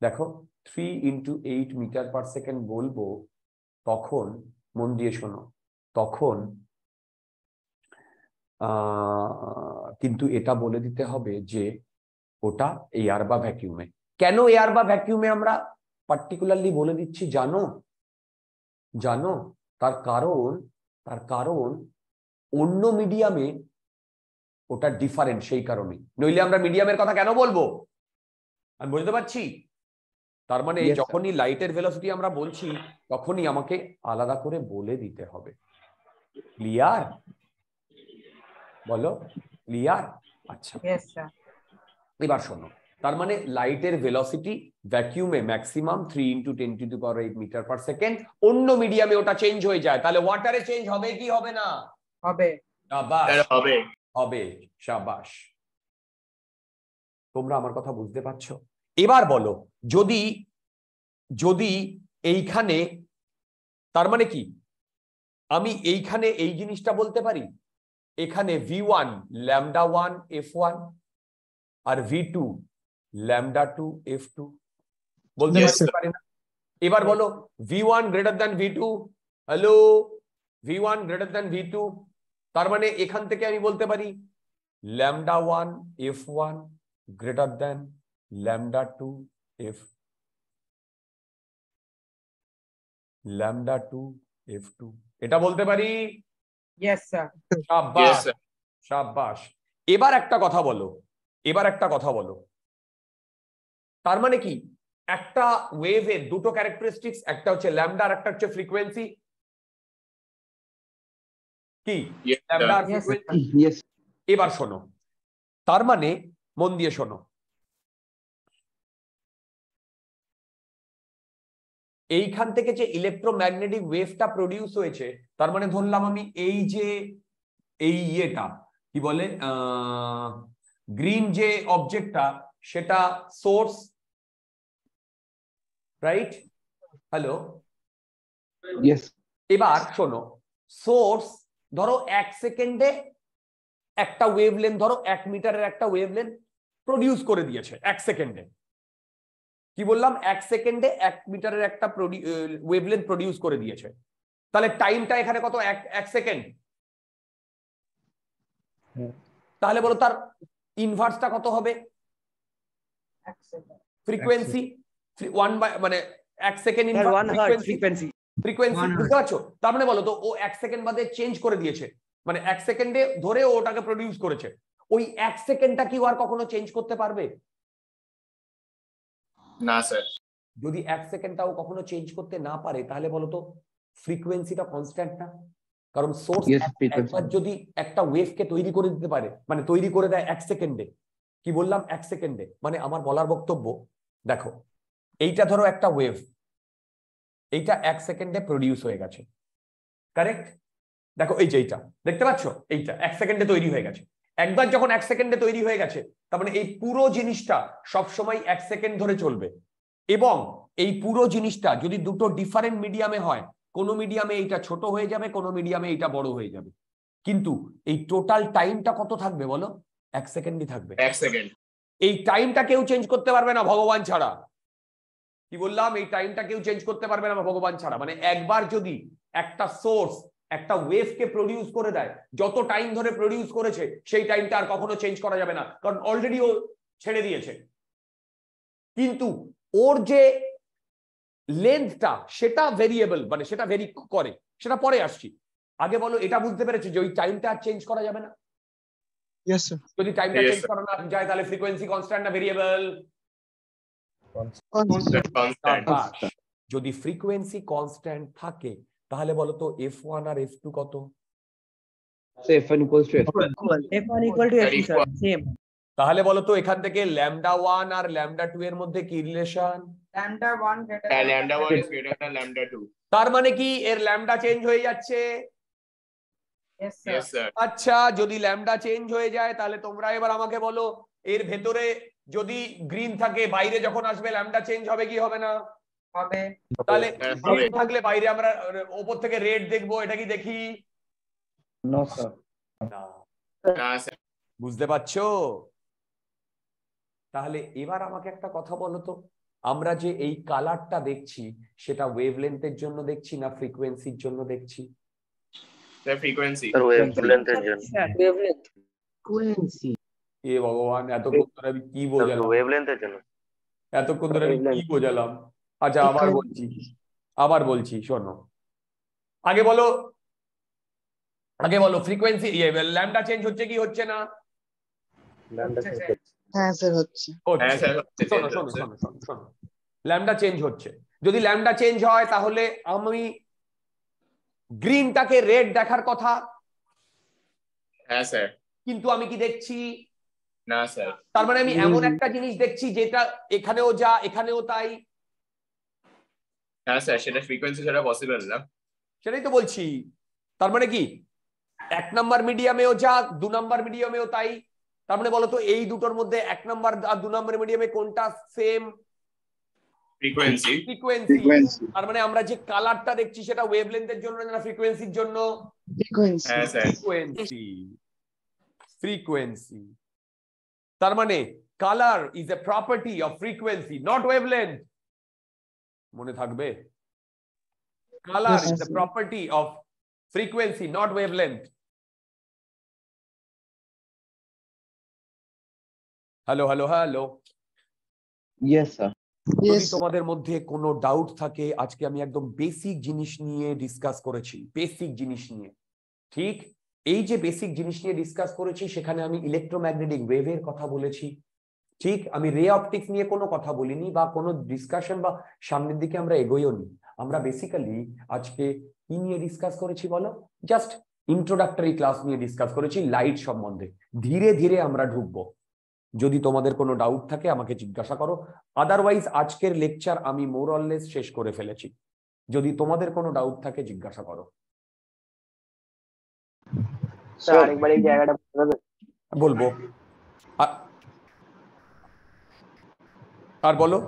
দেখো three into eight metre per second বলব, তখন, মন দিয়ে শোনো, তখন কিন্তু এটা বলে দিতে হবে যে ওটা এয়ার বা ভ্যাকিউমে কেন এয়ার বা ভ্যাকিউমে আমরা পার্টিকুলারলি বলে দিচ্ছি জানো? জানো? তার কারণ তার কারণ অন্য মিডিয়ামে ওটা ডিফারেন্ট সেই কারণে নইলে আমরা মিডিয়ামের কথা কেন বলব? আমি বুঝতে পারছি? তার মানে যখনই লাইটের ভেলোসিটি আমরা বলছি তখনই আমাকে আলাদা করে বলে দিতে হবে। ক্লিয়ার বলো? ক্লিয়ার আচ্ছা। এবার শোনো। তার মানে লাইটের velocity ভ্যাকিউমে maximum three into ten to the power eight metre per second অন্য মিডিয়ামে ওটা চেঞ্জ হয়ে যায়। তাহলে ওয়াটারে চেঞ্জ হবে কি হবে না? হবে। শাবাশ স্যার হবে। হবে শাবাশ তোমরা আমার কথা বুঝতে পারছ? এবার বলো যদি যদি এইখানে তার মানে কি? আমি এইখানে এই জিনিসটা বলতে পারি? এখানে V one lambda one F one আর V two lambda two F two বলতে পারি না? এবার বলো V one greater than V two hello V one greater than V two তার মানে এখান থেকে আমি বলতে পারি lambda one F one greater than lambda two F lambda two F two এটা বলতে পারি? সাব্বাস। এবার একটা কথা বলো এবার একটা কথা বলো। তার মানে কি? একটা ওয়েভের দুটো ক্যারেক্টারিস্টিক্স একটা হচ্ছে ল্যামডা আর একটা হচ্ছে ফ্রিকোয়েন্সি ইয়েস এবার শোনো। তার মানে মন দিয়ে শোনো। এইখান থেকে যে ইলেকট্রোম্যাগনেটিক ওয়েভটা প্রডিউস হয়েছে তার মানে ধরলাম আমি এই যে এই ইয়েটা কি বলে গ্রিন যে অবজেক্টটা সেটা সোর্স রাইট হ্যালো ইয়েস এবার শোনো সোর্স ধরো এক সেকেন্ডে একটা ওয়েভলেন ধরো এক মিটারের একটা ওয়েভলেন প্রডিউস করে দিয়েছে এক সেকেন্ডে। কি বললাম? এক সেকেন্ডে এক মিটারের একটা ওয়েভলেন প্রডিউস করে দিয়েছে। তাহলে টাইমটা এখানে কত? এক এক সেকেন্ড হ্যাঁ। তাহলে বলো তার ইনভার্সটা কত হবে? ফ্রিকোয়েন্সি ওয়ান বাই মানে এক second one hertz frequency frequency বুঝতে পারছ তার মানে বলো তো ও এক সেকেন্ড বাদে চেঞ্জ করে দিয়েছে। মানে এক সেকেন্ডে ধরে ও ওটাকে প্রডিউস করেছে। ওই এক সেকেন্ডটা কি আর কখনো চেঞ্জ করতে পারবে? না স্যার যদি এক সেকেন্ডটা ও কখনো চেঞ্জ করতে না পারে তাহলে বলো তো ফ্রিকোয়েন্সিটা কনস্ট্যান্ট না? কারণ সোর্স একবার যদি একটা ওয়েভকে তৈরি করে দিতে পারে মানে তৈরি করে দেয় এক সেকেন্ডে কি বললাম? এক সেকেন্ডে মানে আমার বলার বক্তব্য দেখো এইটা ধরো একটা ওয়েভ এইটা এক সেকেন্ডে প্রডিউস হয়ে গেছে। কারেক্ট দেখো এই যে এইটা দেখতে পাচ্ছ? এইটা এক সেকেন্ডে তৈরি হয়ে গেছে। একবার যখন এক সেকেন্ডে তৈরি হয়ে গেছে তার মানে এই পুরো জিনিসটা সবসময় এক সেকেন্ড ধরে চলবে। এবং এই পুরো জিনিসটা যদি দুটো ডিফারেন্ট মিডিয়ামে হয় কোনো মিডিয়ামে এইটা ছোট হয়ে যাবে কোনো মিডিয়ামে এইটা বড় হয়ে যাবে। কিন্তু এই টোটাল টাইমটা কত থাকবে বলো? এক সেকেন্ডই থাকবে। এক সেকেন্ড। এই টাইমটা কেউ চেঞ্জ করতে পারবে না ভগবান ছাড়া। কি বললাম? এই টাইমটা কেউ চেঞ্জ করতে পারবে না ভগবান ছাড়া। মানে একবার যদি একটা সোর্স একটা ওয়েভকে প্রডিউস করে দেয় যত টাইম ধরে প্রডিউস করেছে সেই টাইমটা আর কখনো চেঞ্জ করা যাবে না। কারণ অলরেডি ও ছেড়ে দিয়েছে। কিন্তু ওর যে লেন্থটা সেটা ভেরিয়েবল মানে সেটা ভেরি করে। সেটা পরে আসছি। আগে বলো এটা বুঝতে পেরেছ যে ওই টাইমটা আর চেঞ্জ করা যাবে না? যদি টাইমটা চেঞ্জ. করা না যায় তাহলে ফ্রিকোয়েন্সি কনস্ট্যান্ট না ভেরিয়েবল যদি ফ্রিকোয়েন্সি কনস্ট্যান্ট থাকে তাহলে বলো তো এফ ওয়ান আর এফ টু কত? তাহলে বলো তো এখান থেকে ল্যামডা ওয়ান আর ল্যামডা টু এর মধ্যে কি রিলেশন ল্যামডা 1 গ্রেটার হ্যাঁ lambda 1 is greater than lambda 2 তার মানে কি এর ল্যামডা চেঞ্জ হয়ে যাচ্ছে? আচ্ছা যদি ল্যামডা চেঞ্জ হয়ে যায় তাহলে তোমরা এবার আমাকে বলো এর ভেতরে যদি গ্রিন থাকে বাইরে যখন আসবে ল্যামডা চেঞ্জ হবে কি হবে না? হবে। তাহলে হ্যাঁ, গ্রিন থাকলে বাইরে আমরা ওপর থেকে রেড দেখব এটা কি দেখি? নো স্যার না। না স্যার বুঝতে পারছ? তাহলে এবার আমাকে একটা কথা বলো তো। আমরা যে এই কালারটা দেখছি সেটা ওয়েভলেন্থের জন্য দেখছি না ফ্রিকোয়েন্সির জন্য দেখছি? ফ্রিকোয়েন্সি ফ্রিকোয়েন্সি এ ভগবান এতক্ষণ ধরে আমি কি বোঝালাম? ওয়েভলেন্থের জন্য। এতক্ষণ ধরে আমি কি বোঝালাম? আচ্ছা আবার বলছি আবার বলছি শোনো। আগে বলো আগে বলো ফ্রিকোয়েন্সি ল্যামডা চেঞ্জ হচ্ছে কি হচ্ছে না? হ্যাঁ স্যার হচ্ছে। হচ্ছে। হ্যাঁ স্যার শোনো শোনো শোনো শোনো শোনো। ল্যামডা চেঞ্জ হচ্ছে। যদি ল্যামডা চেঞ্জ হয় তাহলে আমি গ্রিনটাকে রেড দেখার কথা। হ্যাঁ স্যার কিন্তু আমি কি দেখছি? না স্যার। তার মানে আমি এমন একটা জিনিস দেখছি যেটা এখানেও যা এখানেও তাই। হ্যাঁ স্যার সেটা ফ্রিকোয়েন্সি ছাড়া পসিবল না। সেটাই তো বলছি। তার মানে কি? এক নাম্বার মিডিয়ামেও যা দু নাম্বার মিডিয়ামেও তাই। তার মানে বলতো এই দুটোর মধ্যে এক নাম্বার আর দু নাম্বার মিডিয়ামে কোনটা সেম ফ্রিকোয়েন্সি ফ্রিকোয়েন্সি তার মানে আমরা যে কালারটা দেখছি সেটা ওয়েভলেন্থের জন্য না ফ্রিকোয়েন্সির জন্য? ফ্রিকোয়েন্সি হ্যাঁ ফ্রিকোয়েন্সি ফ্রিকোয়েন্সি তার মানে colour is a property of frequency not wavelength মনে থাকবে? Colour is a. Property of frequency not wavelength hello hello hello yes sir যদি তোমাদের মধ্যে কোনো ডাউট থাকে আজকে আমি একদম বেসিক জিনিস নিয়ে ডিসকাস করেছি বেসিক জিনিস নিয়ে। ঠিক? এই যে বেসিক জিনিস নিয়ে ডিসকাস করেছি, সেখানে আমি ইলেকট্রোম্যাগনেটিক ওয়েভের কথা বলেছি। ঠিক, আমি রে অপটিক্স নিয়ে কোনো কথা বলিনি বা কোনো ডিসকাশন বা সামনের দিকে আমরা এগোইও নি। আমরা বেসিক্যালি আজকে কি নিয়ে ডিসকাস করেছি বলো? জাস্ট ইন্ট্রোডাক্টরি ক্লাস নিয়ে ডিসকাস করেছি লাইট সম্বন্ধে। ধীরে ধীরে আমরা ঢুকবো। যদি তোমাদের কোনো ডাউট থাকে, আমাকে জিজ্ঞাসা করো। আদারওয়াইজ আজকের লেকচার আমি মোর অললেস শেষ করে ফেলেছি। যদি তোমাদের কোনো ডাউট থাকে, জিজ্ঞাসা করো। Sir, আরেকবার এই জায়গাটা বলব আর বলো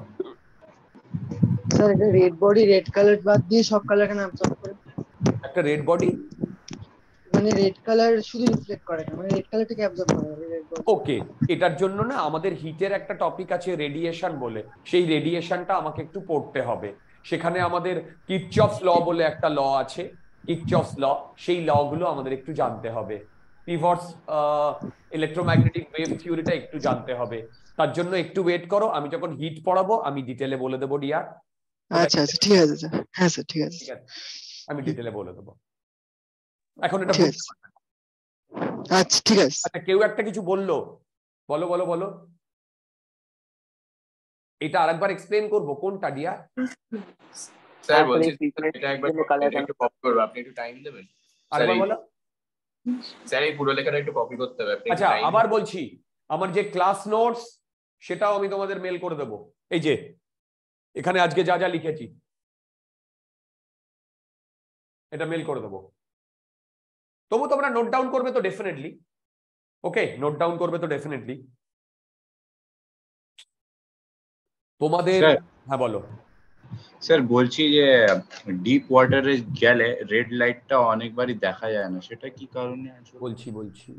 স্যার এটা রেড বডি রেড কালার বাদ দিয়ে সব কালার কেন অ্যাবজর্ব করে। একটা রেড বডি মানে রেড কালার শুধু রিফ্লেক্ট করে না মানে রেড কালারটাকে অ্যাবজর্ব করে ওকে এটার জন্য না আমাদের হিটের একটা টপিক আছে রেডিয়েশন বলে। সেই রেডিয়েশনটা আমাকে একটু পড়তে হবে। সেখানে আমাদের কিপচফস ল বলে একটা ল আছে। কিপচফস ল সেই ল গুলো আমাদের একটু জানতে হবে। পিভটস ইলেকট্রোম্যাগনেটিক ওয়েভ থিওরিটা একটু জানতে হবে। তার জন্য একটু ওয়েট করো আমি যখন হিট পড়াবো আমি ডিটেলে বলে দেবো ডিয়ার আচ্ছা আচ্ছা ঠিক আছে স্যার হ্যাঁ স্যার ঠিক আছে ঠিক আছে আমি ডিটেলে বলে দেবো। এখন এটা আচ্ছা ঠিক আছে আচ্ছা কেউ একটা কিছু বলল। বলো বলো বলো। এটা আরেকবার এক্সপ্লেন করব কোনটা ডিয়া স্যার তারপরে বলছি এটা একবার জন্য colour এটা একটু কপি করব আপনি একটু টাইম দেবেন। আরেকবার এই- বলো। স্যার এই পুরো লেখাটা একটু কপি করতে হবে আপনি আচ্ছা আবার বলছি আমার যে ক্লাস নোটস সেটাও আমি তোমাদের মেল করে দেবো। এই যে এখানে আজকে যা যা লিখেছি এটা মেল করে দেবো। তবু তোমরা নোট ডাউন করবে তো ডেফিনেটলি ওকে নোট ডাউন করবে তো ডেফিনেটলি তোমাদের হ্যাঁ বলো। স্যার, বলছি যে ডিপ ওয়াটারে গেলে রেড লাইটটা অনেকবারই দেখা যায় না সেটা কি কারণে? বলছি বলছি